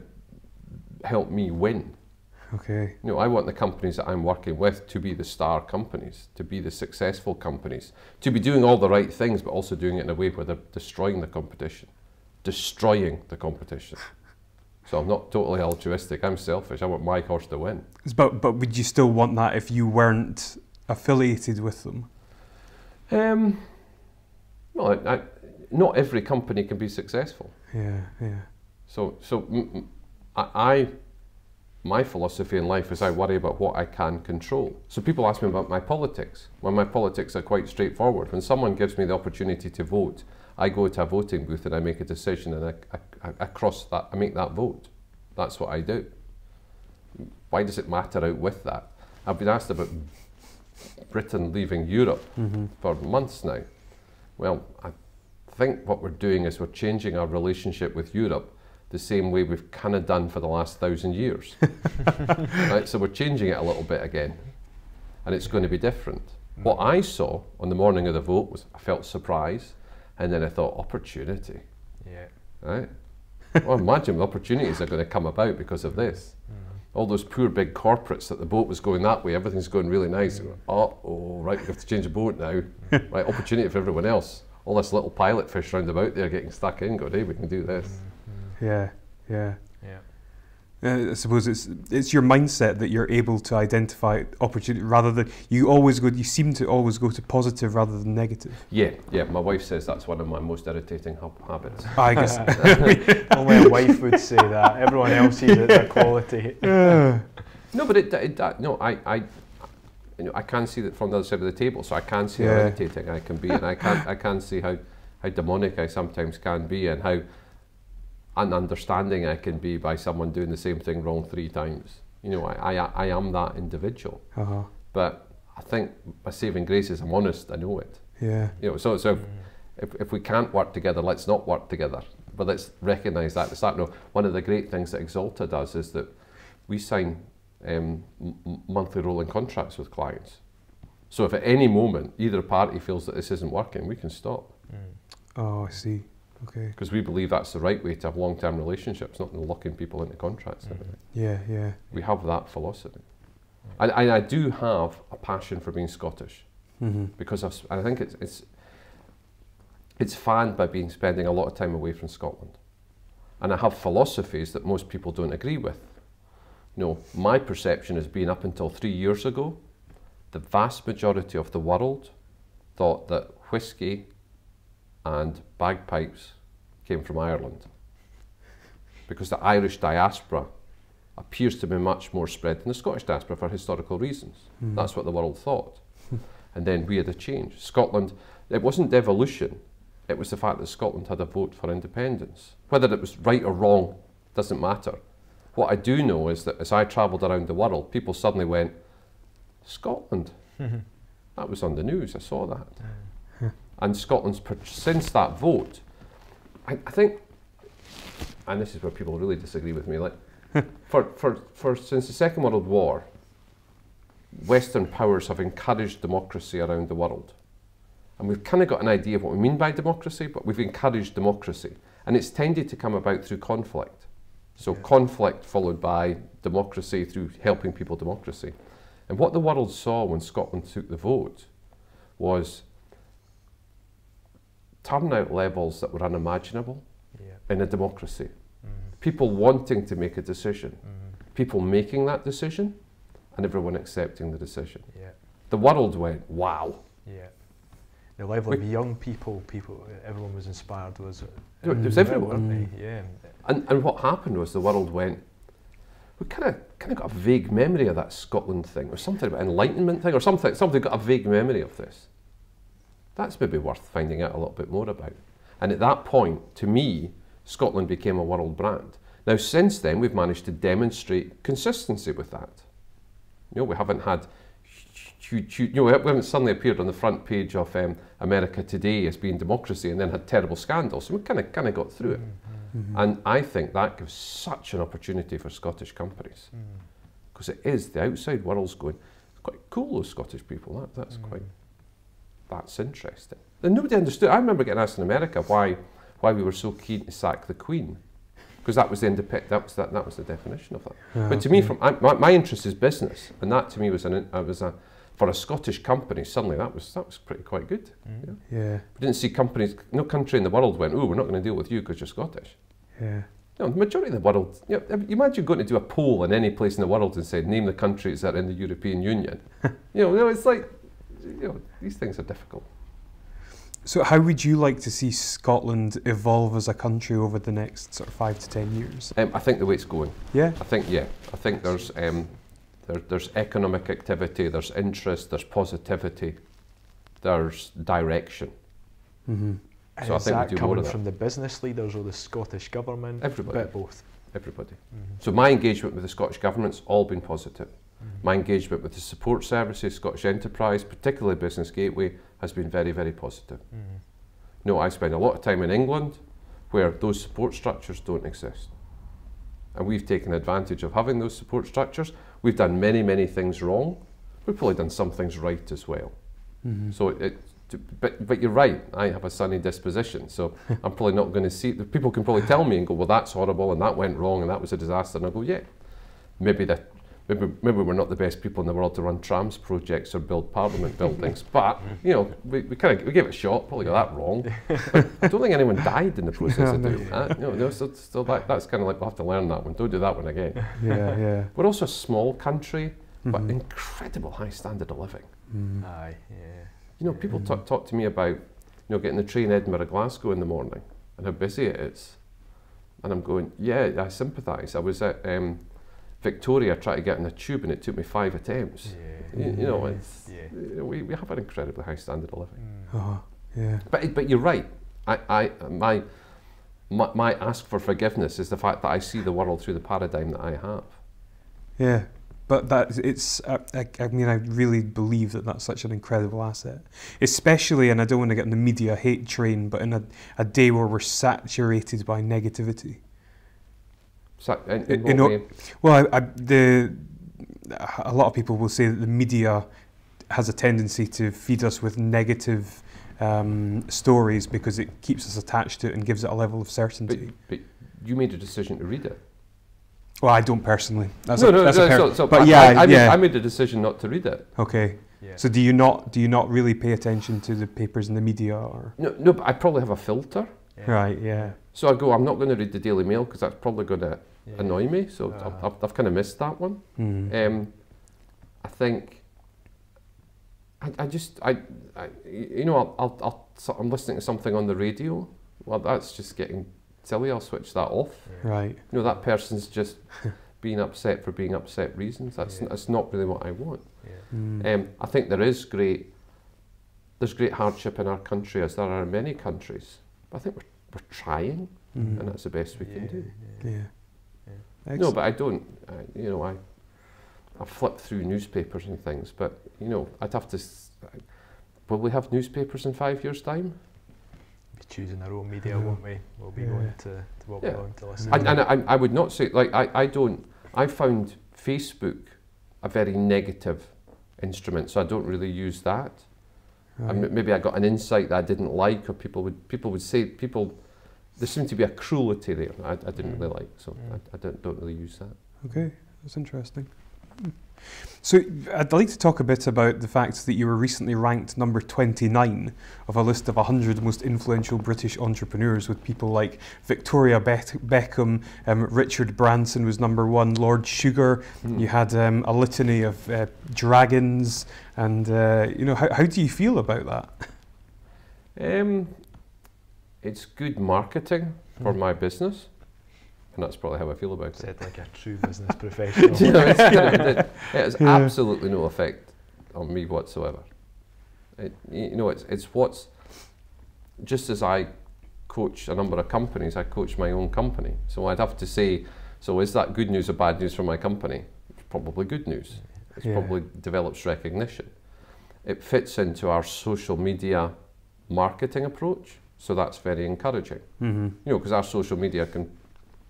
help me win? Okay. You know, I want the companies that I'm working with to be the star companies, to be the successful companies, to be doing all the right things, but also doing it in a way where they're destroying the competition, destroying the competition. So I'm not totally altruistic. I'm selfish. I want my horse to win. But but would you still want that if you weren't affiliated with them? Um, well, I, I, not every company can be successful. Yeah. Yeah. So, so I, I, my philosophy in life is I worry about what I can control. So people ask me about my politics. Well, my politics are quite straightforward. When someone gives me the opportunity to vote, I go to a voting booth and I make a decision and I, I, I cross that, I make that vote. That's what I do. Why does it matter out with that? I've been asked about Britain leaving Europe Mm-hmm. for months now. Well, I think what we're doing is we're changing our relationship with Europe the same way we've kind of done for the last thousand years. <laughs> right, so we're changing it a little bit again, and it's going to be different. What I saw on the morning of the vote was I felt surprise, and then I thought opportunity. Yeah. Right? well, imagine the opportunities are going to come about because of this. All those poor big corporates that the boat was going that way, everything's going really nice. Oh, oh, right, we have to change the boat now. <laughs> right, opportunity for everyone else. All this little pilot fish round about there getting stuck in, going, hey, we can do this. Yeah. Yeah. Yeah. Uh, I suppose it's it's your mindset that you're able to identify opportunity rather than you always go. You seem to always go to positive rather than negative. Yeah, yeah, my wife says that's one of my most irritating hab- habits. I guess. <laughs> Only a wife would say that. Everyone else sees it as a quality. Yeah. No, but it, it, that no, I, I, you know, I can see that from the other side of the table, so I can see how irritating I can be, and I can, I can see how, how demonic I sometimes can be, and how ununderstanding I can be by someone doing the same thing wrong three times. You know, I, I, I am that individual. Uh-huh. But I think my saving grace is I'm honest, I know it. Yeah. You know, so, so if, if, if we can't work together, let's not work together. But let's recognise that. It's that, no, one of the great things that Exsalta does is that we sign um, m- monthly rolling contracts with clients. So if at any moment either party feels that this isn't working, we can stop. Oh, I see. Okay. Because we believe that's the right way to have long-term relationships, not locking people into contracts. and everything. Yeah, yeah. We have that philosophy. And, and I do have a passion for being Scottish Mm-hmm. because I've, I think it's, it's, it's fanned by being spending a lot of time away from Scotland. And I have philosophies that most people don't agree with. You know, my perception has been up until three years ago, the vast majority of the world thought that whisky and bagpipes came from Ireland. Because the Irish diaspora appears to be much more spread than the Scottish diaspora for historical reasons. Hmm. That's what the world thought. <laughs> and then we had a change. Scotland, it wasn't devolution, it was the fact that Scotland had a vote for independence. Whether it was right or wrong doesn't matter. What I do know is that as I travelled around the world, people suddenly went, Scotland? <laughs> that was on the news, I saw that. Hmm. And Scotland's, per- since that vote, I, I think, and this is where people really disagree with me, like, <laughs> for, for, for since the Second World War, Western powers have encouraged democracy around the world. And we've kind of got an idea of what we mean by democracy, but we've encouraged democracy. And it's tended to come about through conflict. So, conflict followed by democracy through helping people democracy. And what the world saw when Scotland took the vote was turnout levels that were unimaginable Yeah. in a democracy. Mm-hmm. People wanting to make a decision, mm-hmm. people making that decision, and everyone accepting the decision. Yeah. The world went, wow. Yeah. The level of young people, people, everyone was inspired. Was It was everyone. weren't? Yeah. And, and what happened was the world went, we kind of kind of got a vague memory of that Scotland thing, or something about enlightenment thing, or something. Something got a vague memory of this. That's maybe worth finding out a little bit more about. And at that point, to me, Scotland became a world brand. Now, since then, we've managed to demonstrate consistency with that. You know, we haven't had huge, huge, you know, we haven't suddenly appeared on the front page of um, America Today as being democracy and then had terrible scandals. So we kind of kind of got through it. Mm-hmm. And I think that gives such an opportunity for Scottish companies mm. because it is the outside world's going quite cool. Those Scottish people, that, that's mm. quite that's interesting. And nobody understood. I remember getting asked in America why why we were so keen to sack the Queen because that was the independent. That was that, that was the definition of that. but to me, from I, my, my interest is business, and that to me was an I was a for a Scottish company. Suddenly, that was that was pretty quite good. Mm. Yeah. Yeah, We didn't see companies. No country in the world went, "Oh, we're not going to deal with you because you're Scottish." yeah. No, the majority of the world. You, know, you imagine going to do a poll in any place in the world and say, "Name the countries that are in the European Union." <laughs> you know, you know, it's like, you know, these things are difficult. So, how would you like to see Scotland evolve as a country over the next sort of five to ten years? Um, I think the way it's going. Yeah, I think yeah. I think there's um, there, there's economic activity, there's interest, there's positivity, there's direction. mm-hmm. And So I is think we that do more coming of that. from the business leaders or the Scottish government? Everybody. Bit both. Everybody. So my engagement with the Scottish government's all been positive. My engagement with the support services, Scottish Enterprise, particularly Business Gateway, has been very, very positive. Mm-hmm. No, I spend a lot of time in England where those support structures don't exist. And we've taken advantage of having those support structures. We've done many, many things wrong. We've probably done some things right as well. Mm-hmm. So it, but, but you're right, I have a sunny disposition, so <laughs> I'm probably not going to see, the people can probably tell me and go, well, that's horrible, and that went wrong, and that was a disaster, and I go, yeah, maybe that, maybe, maybe we're not the best people in the world to run trams projects or build parliament buildings, <laughs> but, you know, we, we kind of, we gave it a shot, probably got that wrong. But I don't think anyone died in the process of <laughs> doing that, you know, no, so, so that, that's kind of like, we'll have to learn that one, don't do that one again. yeah, yeah. <laughs> We're also a small country, but incredible high standard of living. Aye, yeah. You know, people talk, talk to me about, you know, getting the train Edinburgh Glasgow in the morning and how busy it is. And I'm going, yeah, I sympathise. I was at um, Victoria trying to get in a tube and it took me five attempts. Yeah. You, you know, it's, Yeah. we, we have an incredibly high standard of living. Uh-huh. Yeah. But, but you're right. I, I, my, my, my ask for forgiveness is the fact that I see the world through the paradigm that I have. Yeah, but that it's. Uh, I, I mean, I really believe that that's such an incredible asset, especially, and I don't want to get in the media hate train, but in a, a day where we're saturated by negativity. So, in, in You know- way? Well, I, I, the a lot of people will say that the media has a tendency to feed us with negative um, stories because it keeps us attached to it and gives it a level of certainty. but you made a decision to read it. well, I don't personally. That's no, a, no, that's no, a per- so, so but I, yeah, I, I, made. I made a decision not to read it. okay. Yeah. So do you not do you not really pay attention to the papers and the media or No, no, but I probably have a filter. yeah. right? Yeah. So I go, I'm not going to read the Daily Mail because that's probably going to Yeah. annoy me. So Uh-huh. I've, I've, I've kind of missed that one. Mm. Um, I think I, I just I, I you know I'll, I'll, I'll so I'm listening to something on the radio. Well, that's just getting silly. I'll switch that off. Right. You know that person's just <laughs> being upset for being upset reasons. That's Yeah. that's not really what I want. Yeah. Mm. Um, I think there is great there's great hardship in our country as there are in many countries. But I think we're we're trying, Mm. and that's the best we can Yeah, do. yeah. Yeah. No, but I don't. I, you know, I I flip through newspapers and things, but you know, I'd have to. s- Will we have newspapers in five years' time? Be choosing our own media, Yeah. won't we? We'll be Yeah. going to, to what Yeah. we want to listen And, to. and I, I would not say like I, I don't. I found Facebook a very negative instrument, so I don't really use that. Right. And maybe I got an insight that I didn't like, or people would people would say people. There seemed to be a cruelty there I, I didn't Mm. really like, so. I, I don't don't really use that. Okay, that's interesting. So I'd like to talk a bit about the fact that you were recently ranked number 29 of a list of 100 most influential British entrepreneurs with people like Victoria Beck- Beckham, um, Richard Branson was number one, Lord Sugar. Mm. You had um, a litany of uh, dragons, and uh, you know how, how do you feel about that? Um, it's good marketing for Mm. my business, and that's probably how I feel about it. Said like a true <laughs> business professional. you know, it's <laughs> it, it has Yeah. absolutely no effect on me whatsoever. It, you know, it's it's what's just as I coach a number of companies, I coach my own company. So I'd have to say, so is that good news or bad news for my company? It's probably good news. It's Yeah. probably develops recognition. It fits into our social media marketing approach, so that's very encouraging. Mm-hmm. You know, because our social media can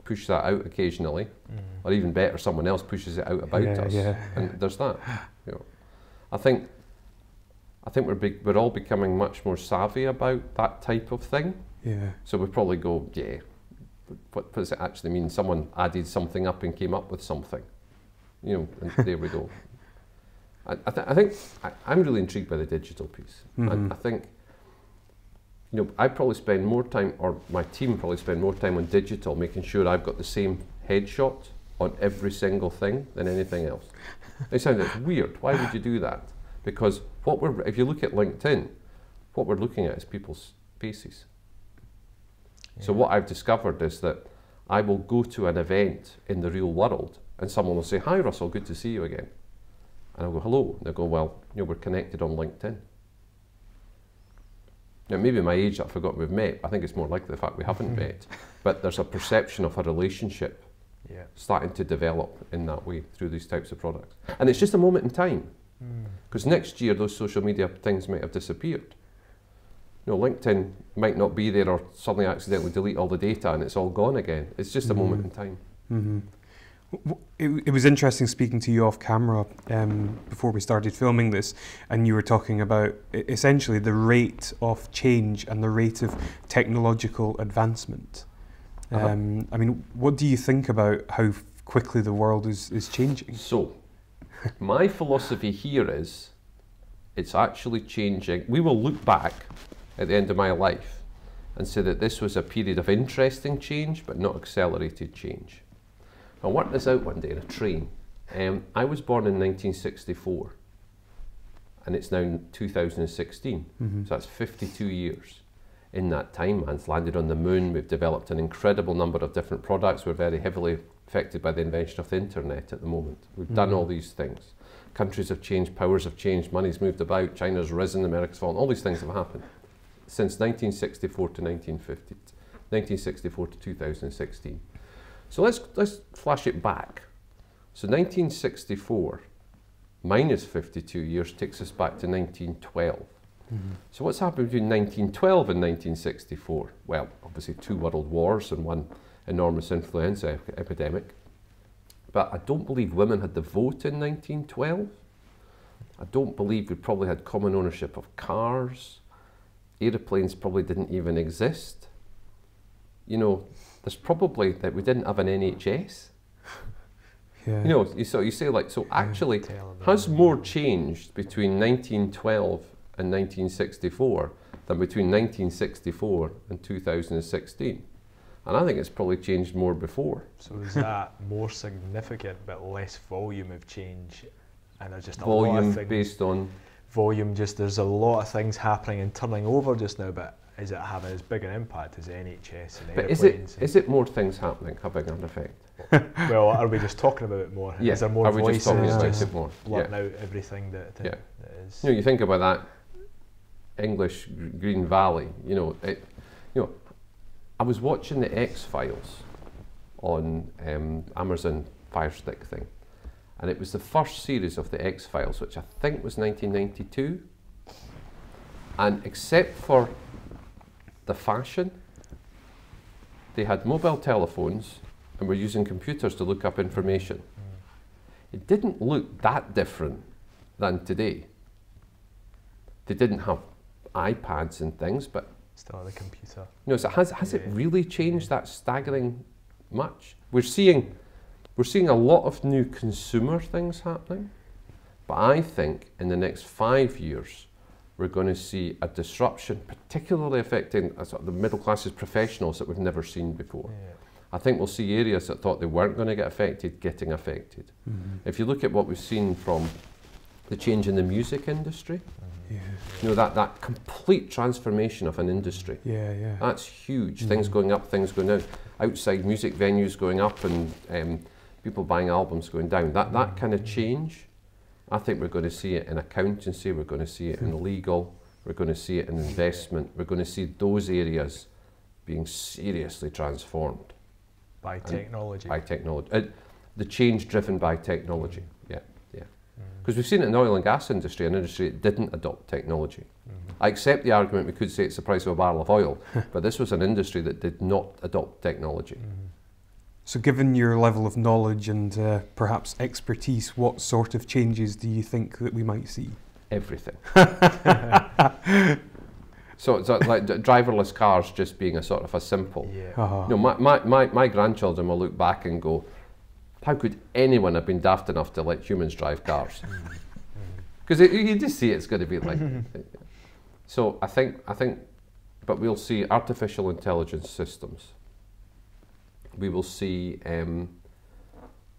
push that out occasionally, Mm. or even better, someone else pushes it out about Yeah, us, yeah. and there's that. You know, I think, I think we're big, we're all becoming much more savvy about that type of thing. Yeah. So we probably go, yeah, but what, what does it actually mean? Someone added something up and came up with something, you know, and there we go. <laughs> I, I, th- I think I, I'm really intrigued by the digital piece. Mhm. And I think, you know, I probably spend more time, or my team probably spend more time on digital, making sure I've got the same headshot on every single thing than anything else. it sounds it's weird. Why would you do that? Because what we're, if you look at LinkedIn, what we're looking at is people's faces. So what I've discovered is that I will go to an event in the real world and someone will say, Hi Russell, good to see you again. And I'll go, Hello. And they'll go, Well, you know, we're connected on LinkedIn. Now maybe my age I've forgotten we've met. I think it's more likely the fact we haven't <laughs> met. But there's a perception of a relationship Yeah. starting to develop in that way through these types of products. And it's just a moment in time. Mm. Because next year those social media things might have disappeared. You know, LinkedIn might not be there or suddenly accidentally delete all the data and it's all gone again. It's just a moment in time. Mm-hmm. It, it was interesting speaking to you off camera um, before we started filming this, and you were talking about essentially the rate of change and the rate of technological advancement. Uh-huh. Um, I mean, what do you think about how quickly the world is, is changing? So, my philosophy here is it's actually changing. We will look back at the end of my life and say that this was a period of interesting change but not accelerated change. I worked this out one day in a train. Um, I was born in 1964 and it's now 2016. Mhm. So that's 52 years. In that time, man's landed on the moon. We've developed an incredible number of different products. We're very heavily affected by the invention of the internet at the moment. We've done Mhm. all these things. Countries have changed, powers have changed, money's moved about, China's risen, America's fallen. All these things have happened since 1964 to 1950, 1964 to 2016. So let's, let's flash it back. So 1964 minus 52 years takes us back to 1912. Mm-hmm. So what's happened between 1912 and 1964? Well, obviously two world wars and one enormous influenza ep- epidemic. But I don't believe women had the vote in 1912. I don't believe we probably had common ownership of cars. Aeroplanes probably didn't even exist. You know, there's probably that we didn't have an NHS. <laughs> Yeah. You know, you, so you say like, so actually, has more changed between 1912 and 1964 than between 1964 and 2016? And I think it's probably changed more before. So is that more significant but less volume of change? And there's just a volume lot of things, based on volume. Just there's a lot of things happening and turning over just now, but is it having as big an impact as NHS and but is it is it more things happening having an effect? <laughs> well, are we just talking about it more? Yeah. Is there more are we voices just talking about it more? Yeah. out everything that, that, yeah. that is. You know, you think about that English Green Valley. You know, it, you know, I was watching the X Files on um, Amazon Fire Stick thing, and it was the first series of the X Files, which I think was 1992. And except for the fashion, they had mobile telephones and were using computers to look up information. Mm. It didn't look that different than today. They didn't have iPads and things, but still on the computer. No, so has has yeah. it really changed that staggering much? We're seeing we're seeing a lot of new consumer things happening, but I think in the next five years we're going to see a disruption, particularly affecting uh, sort of the middle classes professionals that we've never seen before. Yeah. I think we'll see areas that thought they weren't going to get affected getting affected. Mm-hmm. If you look at what we've seen from the change in the music industry, mm-hmm. yeah. you know that that complete transformation of an industry. Yeah, yeah. That's huge. Mm-hmm. Things going up, things going down. Outside music venues going up, and um, people buying albums going down. That that kind of mm-hmm. change I think we're going to see it in accountancy, we're going to see it in legal, we're going to see it in investment, we're going to see those areas being seriously transformed. By technology. By technology. Uh, the change driven by technology, yeah, yeah. Because mm. we've seen it in the oil and gas industry, an industry that didn't adopt technology. Mm. I accept the argument we could say it's the price of a barrel of oil, <laughs> but this was an industry that did not adopt technology. Mm. So, given your level of knowledge and uh, perhaps expertise, what sort of changes do you think that we might see? Everything. <laughs> so, so like driverless cars just being a sort of a simple. Yeah. Uh-huh. You know, my, my, my, my grandchildren will look back and go, how could anyone have been daft enough to let humans drive cars? Because mm-hmm. you just see it's going to be like. <laughs> so I think I think, but we'll see artificial intelligence systems we will see um,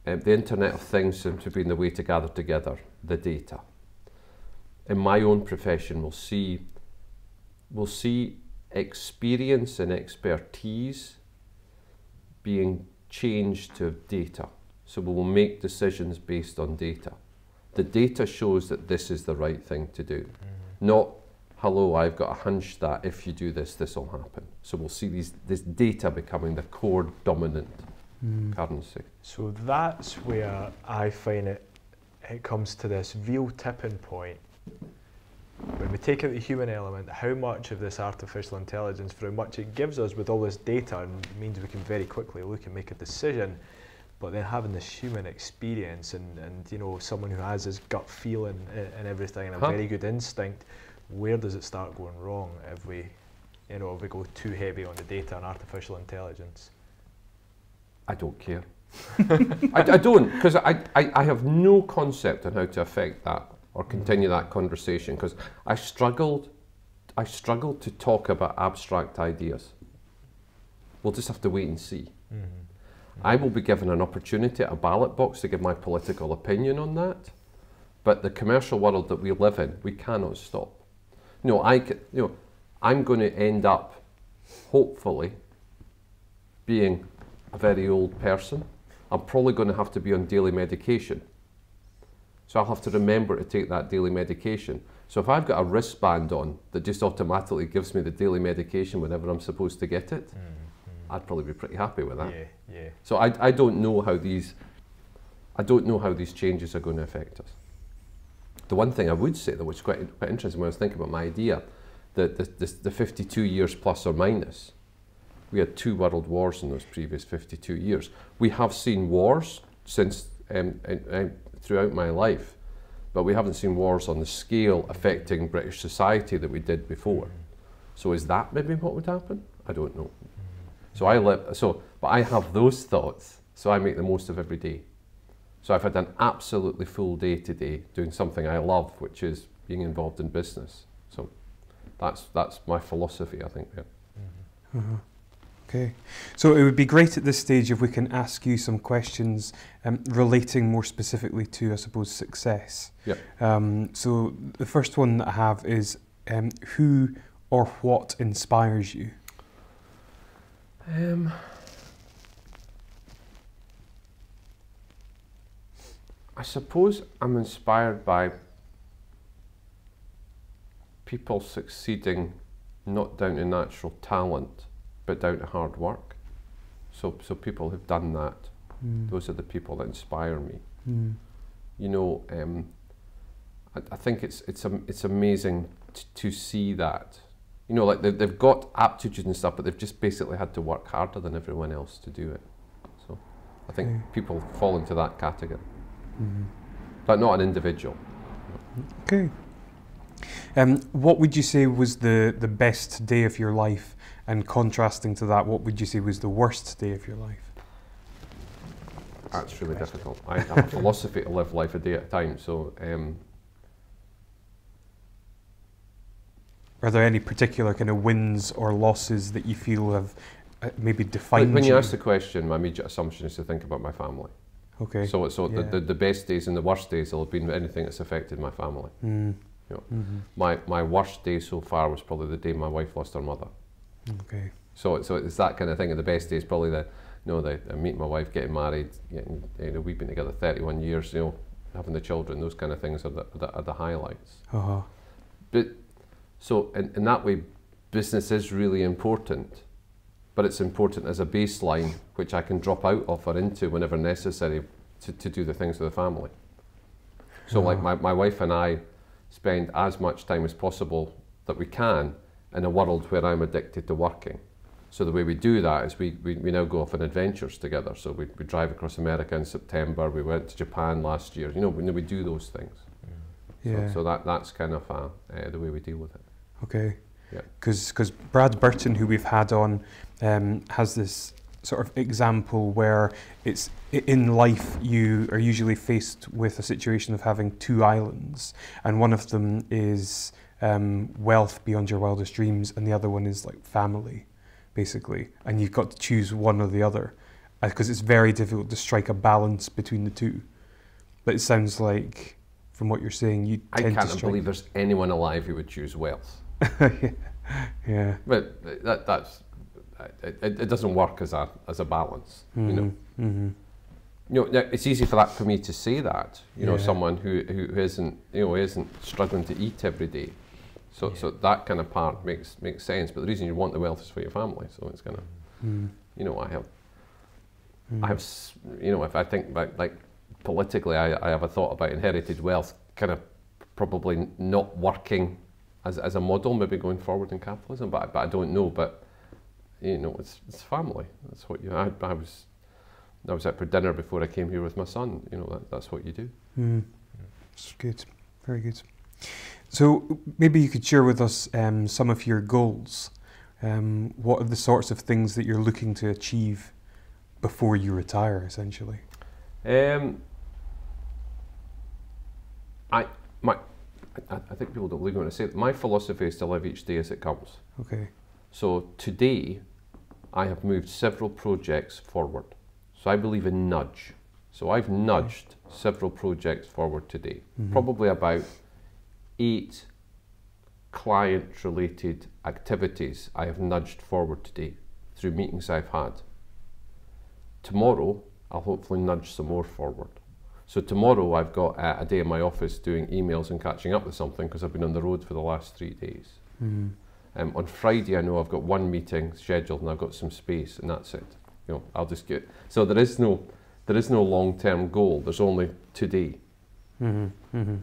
uh, the Internet of Things seems to be the way to gather together the data. In my own profession, we'll see, we'll see experience and expertise being changed to data. So we will make decisions based on data. The data shows that this is the right thing to do, mm-hmm. not hello, I've got a hunch that if you do this, this will happen. So we'll see these, this data becoming the core dominant mm. currency. So that's where I find it, it comes to this real tipping point. When we take out the human element, how much of this artificial intelligence, for how much it gives us with all this data, means we can very quickly look and make a decision. But then having this human experience and, and you know someone who has his gut feeling and, and everything and a huh? very good instinct, where does it start going wrong if we, you know, if we go too heavy on the data and artificial intelligence? I don't care. <laughs> I, I, don't, because I, I, I have no concept on how to affect that or continue that conversation because I struggled I struggled to talk about abstract ideas. We'll just have to wait and see. Mm-hmm. I will be given an opportunity at a ballot box to give my political opinion on that. But the commercial world that we live in, we cannot stop you know, I you know, I'm going to end up, hopefully, being a very old person. I'm probably going to have to be on daily medication. So I'll have to remember to take that daily medication. So if I've got a wristband on that just automatically gives me the daily medication whenever I'm supposed to get it, mm-hmm. I'd probably be pretty happy with that. Yeah, yeah. So I, I don't know how these I don't know how these changes are going to affect us. The one thing I would say, though, which is quite, quite interesting when I was thinking about my idea, that the, the, the 52 years plus or minus, we had two world wars in those previous 52 years. We have seen wars since um, throughout my life, but we haven't seen wars on the scale affecting British society that we did before. So is that maybe what would happen? I don't know. So I live. So, but I have those thoughts. So I make the most of every day. So I've had an absolutely full day today doing something I love, which is being involved in business. So that's that's my philosophy, I think. Yeah. Uh-huh. Okay, so it would be great at this stage if we can ask you some questions um, relating more specifically to, I suppose, success. Yep. Um, so the first one that I have is um, who or what inspires you? Um, I suppose I'm inspired by people succeeding not down to natural talent, but down to hard work. So, so people who've done that, Mm. those are the people that inspire me. Mm. You know, um, I, I think it's it's am- it's amazing t- to see that. You know, like they've, they've got aptitude and stuff, but they've just basically had to work harder than everyone else to do it. So, I think people fall into that category, Mhm. but not an individual. Okay. Um, what would you say was the, the best day of your life? And contrasting to that, what would you say was the worst day of your life? That's really difficult. I have a <laughs> philosophy to live life a day at a time. So, um, Are there any particular kind of wins or losses that you feel have uh, maybe defined when, when you you? ask the question, my immediate assumption is to think about my family. Okay. So, so the, Yeah. the, the best days and the worst days will have been anything that's affected my family. Mm. you know. Mhm. My, my worst day so far was probably the day my wife lost her mother. Okay. So, so it's that kind of thing. And the best day is probably the, you know, the, the meeting my wife, getting married, getting, you know, we've been together 31 years, you know, having the children, those kind of things are the, are the, are the highlights. Uh-huh. But so in, in that way, business is really important, but it's important as a baseline which I can drop out of or into whenever necessary to, to do the things with the family. So like Ah. my, my wife and I spend as much time as possible that we can in a world where I'm addicted to working. So the way we do that is we, we, we now go off on adventures together. So we, we drive across America in September. We went to Japan last year. You know, we, we do those things. Yeah. So, so that, that's kind of uh, uh, the way we deal with it. Okay. Yeah. Because Brad Burton, who we've had on, um, has this sort of example where it's in life you are usually faced with a situation of having two islands, and one of them is um, wealth beyond your wildest dreams, and the other one is like family, basically, and you've got to choose one or the other, because it's very difficult to strike a balance between the two. But it sounds like, from what you're saying, you I can't believe there's anyone alive who would choose wealth. <laughs> yeah. yeah. But that, that's it, it, doesn't work as a as a balance. You know, Mm-hmm. you know, it's easy for that for me to say that. You know, someone who, who isn't you know isn't struggling to eat every day. So Yeah. so that kind of part makes makes sense. But the reason you want the wealth is for your family. So it's of Mm. you know I have Mm. I have you know if I think about like politically I, I have a thought about inherited wealth kind of probably not working as, as a model maybe going forward in capitalism but, I- but I don't know but you know it's, it's family that's what you I, I was I was out for dinner before I came here with my son you know that, that's what you do Mm. Good. Very good. So maybe you could share with us um, some of your goals. Um, what are the sorts of things that you're looking to achieve before you retire, essentially? um, I my I, I think people don't believe me when I say it my philosophy is to live each day as it comes Okay. So today, I have moved several projects forward. So I believe in nudge. So I've nudged several projects forward today. Mhm. Probably about eight client related activities I have nudged forward today through meetings I've had. Tomorrow, I'll hopefully nudge some more forward. So tomorrow I've got uh, a day in my office doing emails and catching up with something because I've been on the road for the last three days. Mm. Um, on Friday I know I've got one meeting scheduled and I've got some space and that's it. You know, I'll just get so there is no there is no long term goal. There's only today. Mm-hmm. Mm-hmm.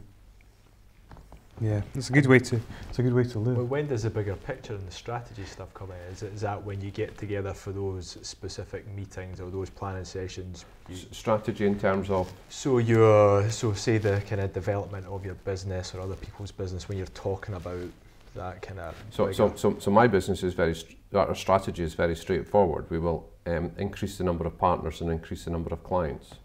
Yeah, it's a good way to. It's a good way to live. Well, when does the bigger picture and the strategy stuff come in? Is, it, is that when you get together for those specific meetings or those planning sessions? You, S- strategy in terms of so you're so say the kind of development of your business or other people's business when you're talking about that kind of. So, so, so, so my business is very, our strategy is very straightforward. We will um, increase the number of partners and increase the number of clients.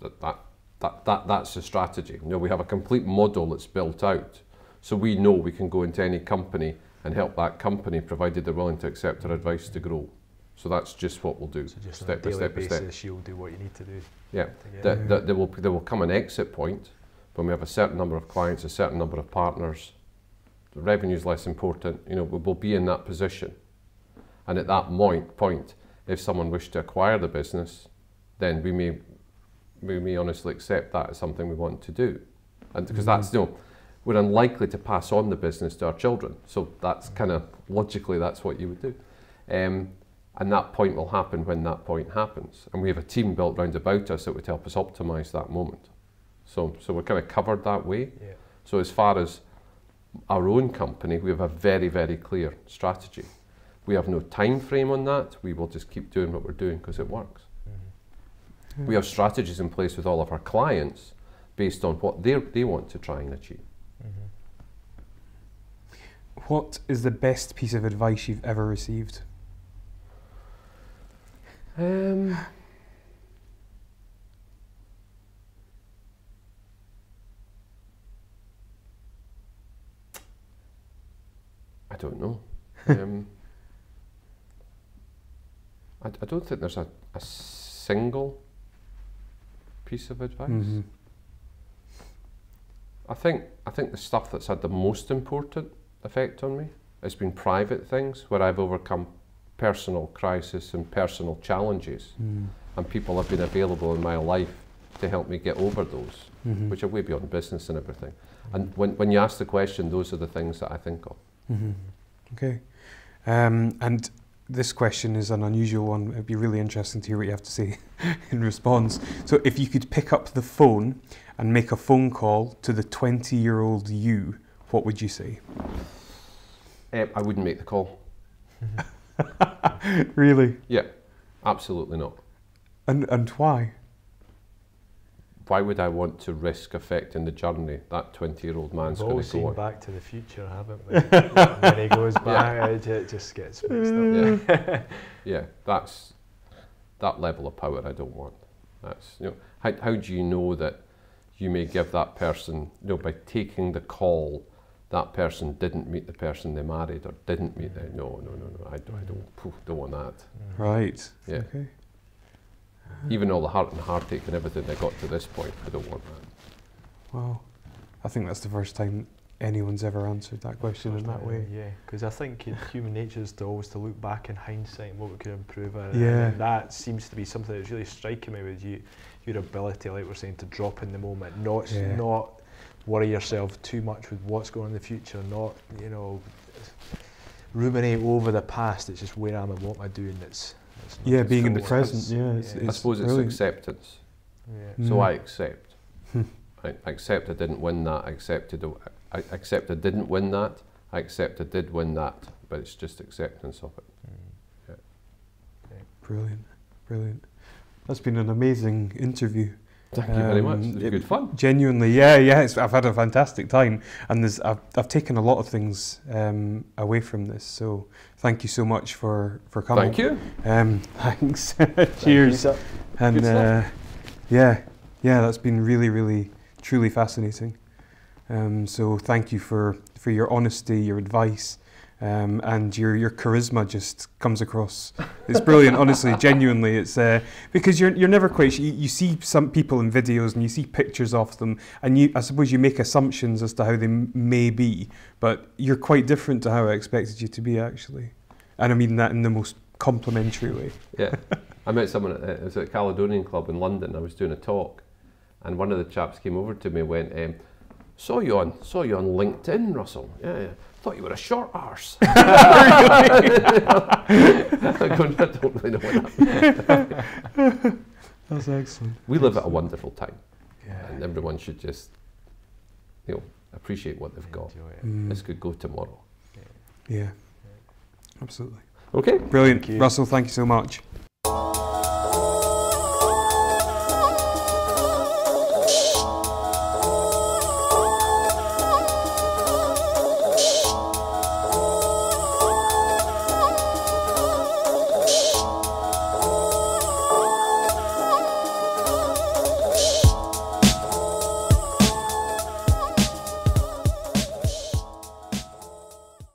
That, that, that, that, that's the strategy. You know, we have a complete model that's built out. So we know we can go into any company and help that company, provided they're willing to accept our advice to grow. So that's just what we'll do, So just step by step by step. you'll do what you need to do. Yeah, to there, there, there will, there will come an exit point when we have a certain number of clients, a certain number of partners. The revenue is less important. You know, we will be in that position. And at that point, point, if someone wished to acquire the business, then we may, we may honestly accept that as something we want to do. And because that's, you know, we're unlikely to pass on the business to our children. So that's kind of logically that's what you would do. Um, and that point will happen when that point happens. And we have a team built round about us that would help us optimize that moment. So, so we're kind of covered that way. Yeah. So as far as our own company, we have a very, very clear strategy. We have no time frame on that. We will just keep doing what we're doing because it works. Mm-hmm. We have strategies in place with all of our clients based on what they they want to try and achieve. Mm-hmm. What is the best piece of advice you've ever received? Um, I don't know. <laughs> um, I, I don't think there's a, a single piece of advice. Mhm. I think I think the stuff that's had the most important effect on me has been private things where I've overcome personal crisis and personal challenges, Mm. and people have been available in my life to help me get over those, Mhm. which are way beyond business and everything. And when, when you ask the question, those are the things that I think of. Mhm. Okay. Um, and this question is an unusual one. It'd be really interesting to hear what you have to say <laughs> in response. So, if you could pick up the phone and make a phone call to the 20 year old you, what would you say? Um, I wouldn't make the call. <laughs> really? Yeah, absolutely not. And, and why? Why would I want to risk affecting the journey that 20 year old man's We've going all to seen go on? Back to the Future, haven't we? <laughs> when he goes back, it, it just gets mixed up. Yeah. <laughs> yeah, that's that level of power I don't want. That's you know, how, how do you know that you may give that person, you know, by taking the call, that person didn't meet the person they married or didn't meet mm. the no, no, no, no, I don't, I mm. don't, poof, don't want that. Mm. Right. Yeah. Okay. Even all the heart and heartache and everything that got to this point, I don't want that. Wow. I think that's the first time anyone's ever answered that question in that way. Yeah, because I think in <laughs> human nature is to always to look back in hindsight and what we could improve on. Yeah. And that seems to be something that's really striking me with you, your ability, like we're saying, to drop in the moment, not s- Yeah. not worry yourself too much with what's going on in the future, not you know ruminate over the past. It's just where am I, what am I doing? That's, that's not Yeah, being in the forward. present. Yeah, it's, Yeah. I it's suppose it's brilliant. acceptance. Yeah. So Mm. I accept. <laughs> I I accept I didn't win that. I accepted. I accept I didn't win that. I accept I did win that. But it's just acceptance of it. yeah Brilliant, brilliant. That's been an amazing interview. Thank you very much. Um, It's it- good fun. Genuinely, yeah, yeah. It's, I've had a fantastic time, and there's, I've, I've taken a lot of things um, away from this. So thank you so much for for coming. Thank you. Um, <laughs> thanks. <laughs> Thank you, Cheers. sir. And Good stuff. uh, yeah, yeah, that's been really, really, truly fascinating. Um, so thank you for, for your honesty, your advice, um, and your, your charisma just comes across. It's brilliant, <laughs> honestly, genuinely. It's uh, because you're you're never quite. su- You, you see some people in videos and you see pictures of them, and you I suppose you make assumptions as to how they m- may be, but you're quite different to how I expected you to be actually, and I mean that in the most complimentary way. Yeah. <laughs> I met someone at, it was at Caledonian Club in London. I was doing a talk, and one of the chaps came over to me and went, um, saw you on saw you on LinkedIn, Russell. Yeah, yeah. Thought you were a short arse. <laughs> <laughs> I'm going, I don't really know what that That's excellent. We live at a wonderful time, Yeah. and everyone should just, you know, appreciate what they've got. Enjoy it. Mm, This could go tomorrow. yeah, absolutely. Okay. Brilliant. Thank. Russell, thank you so much.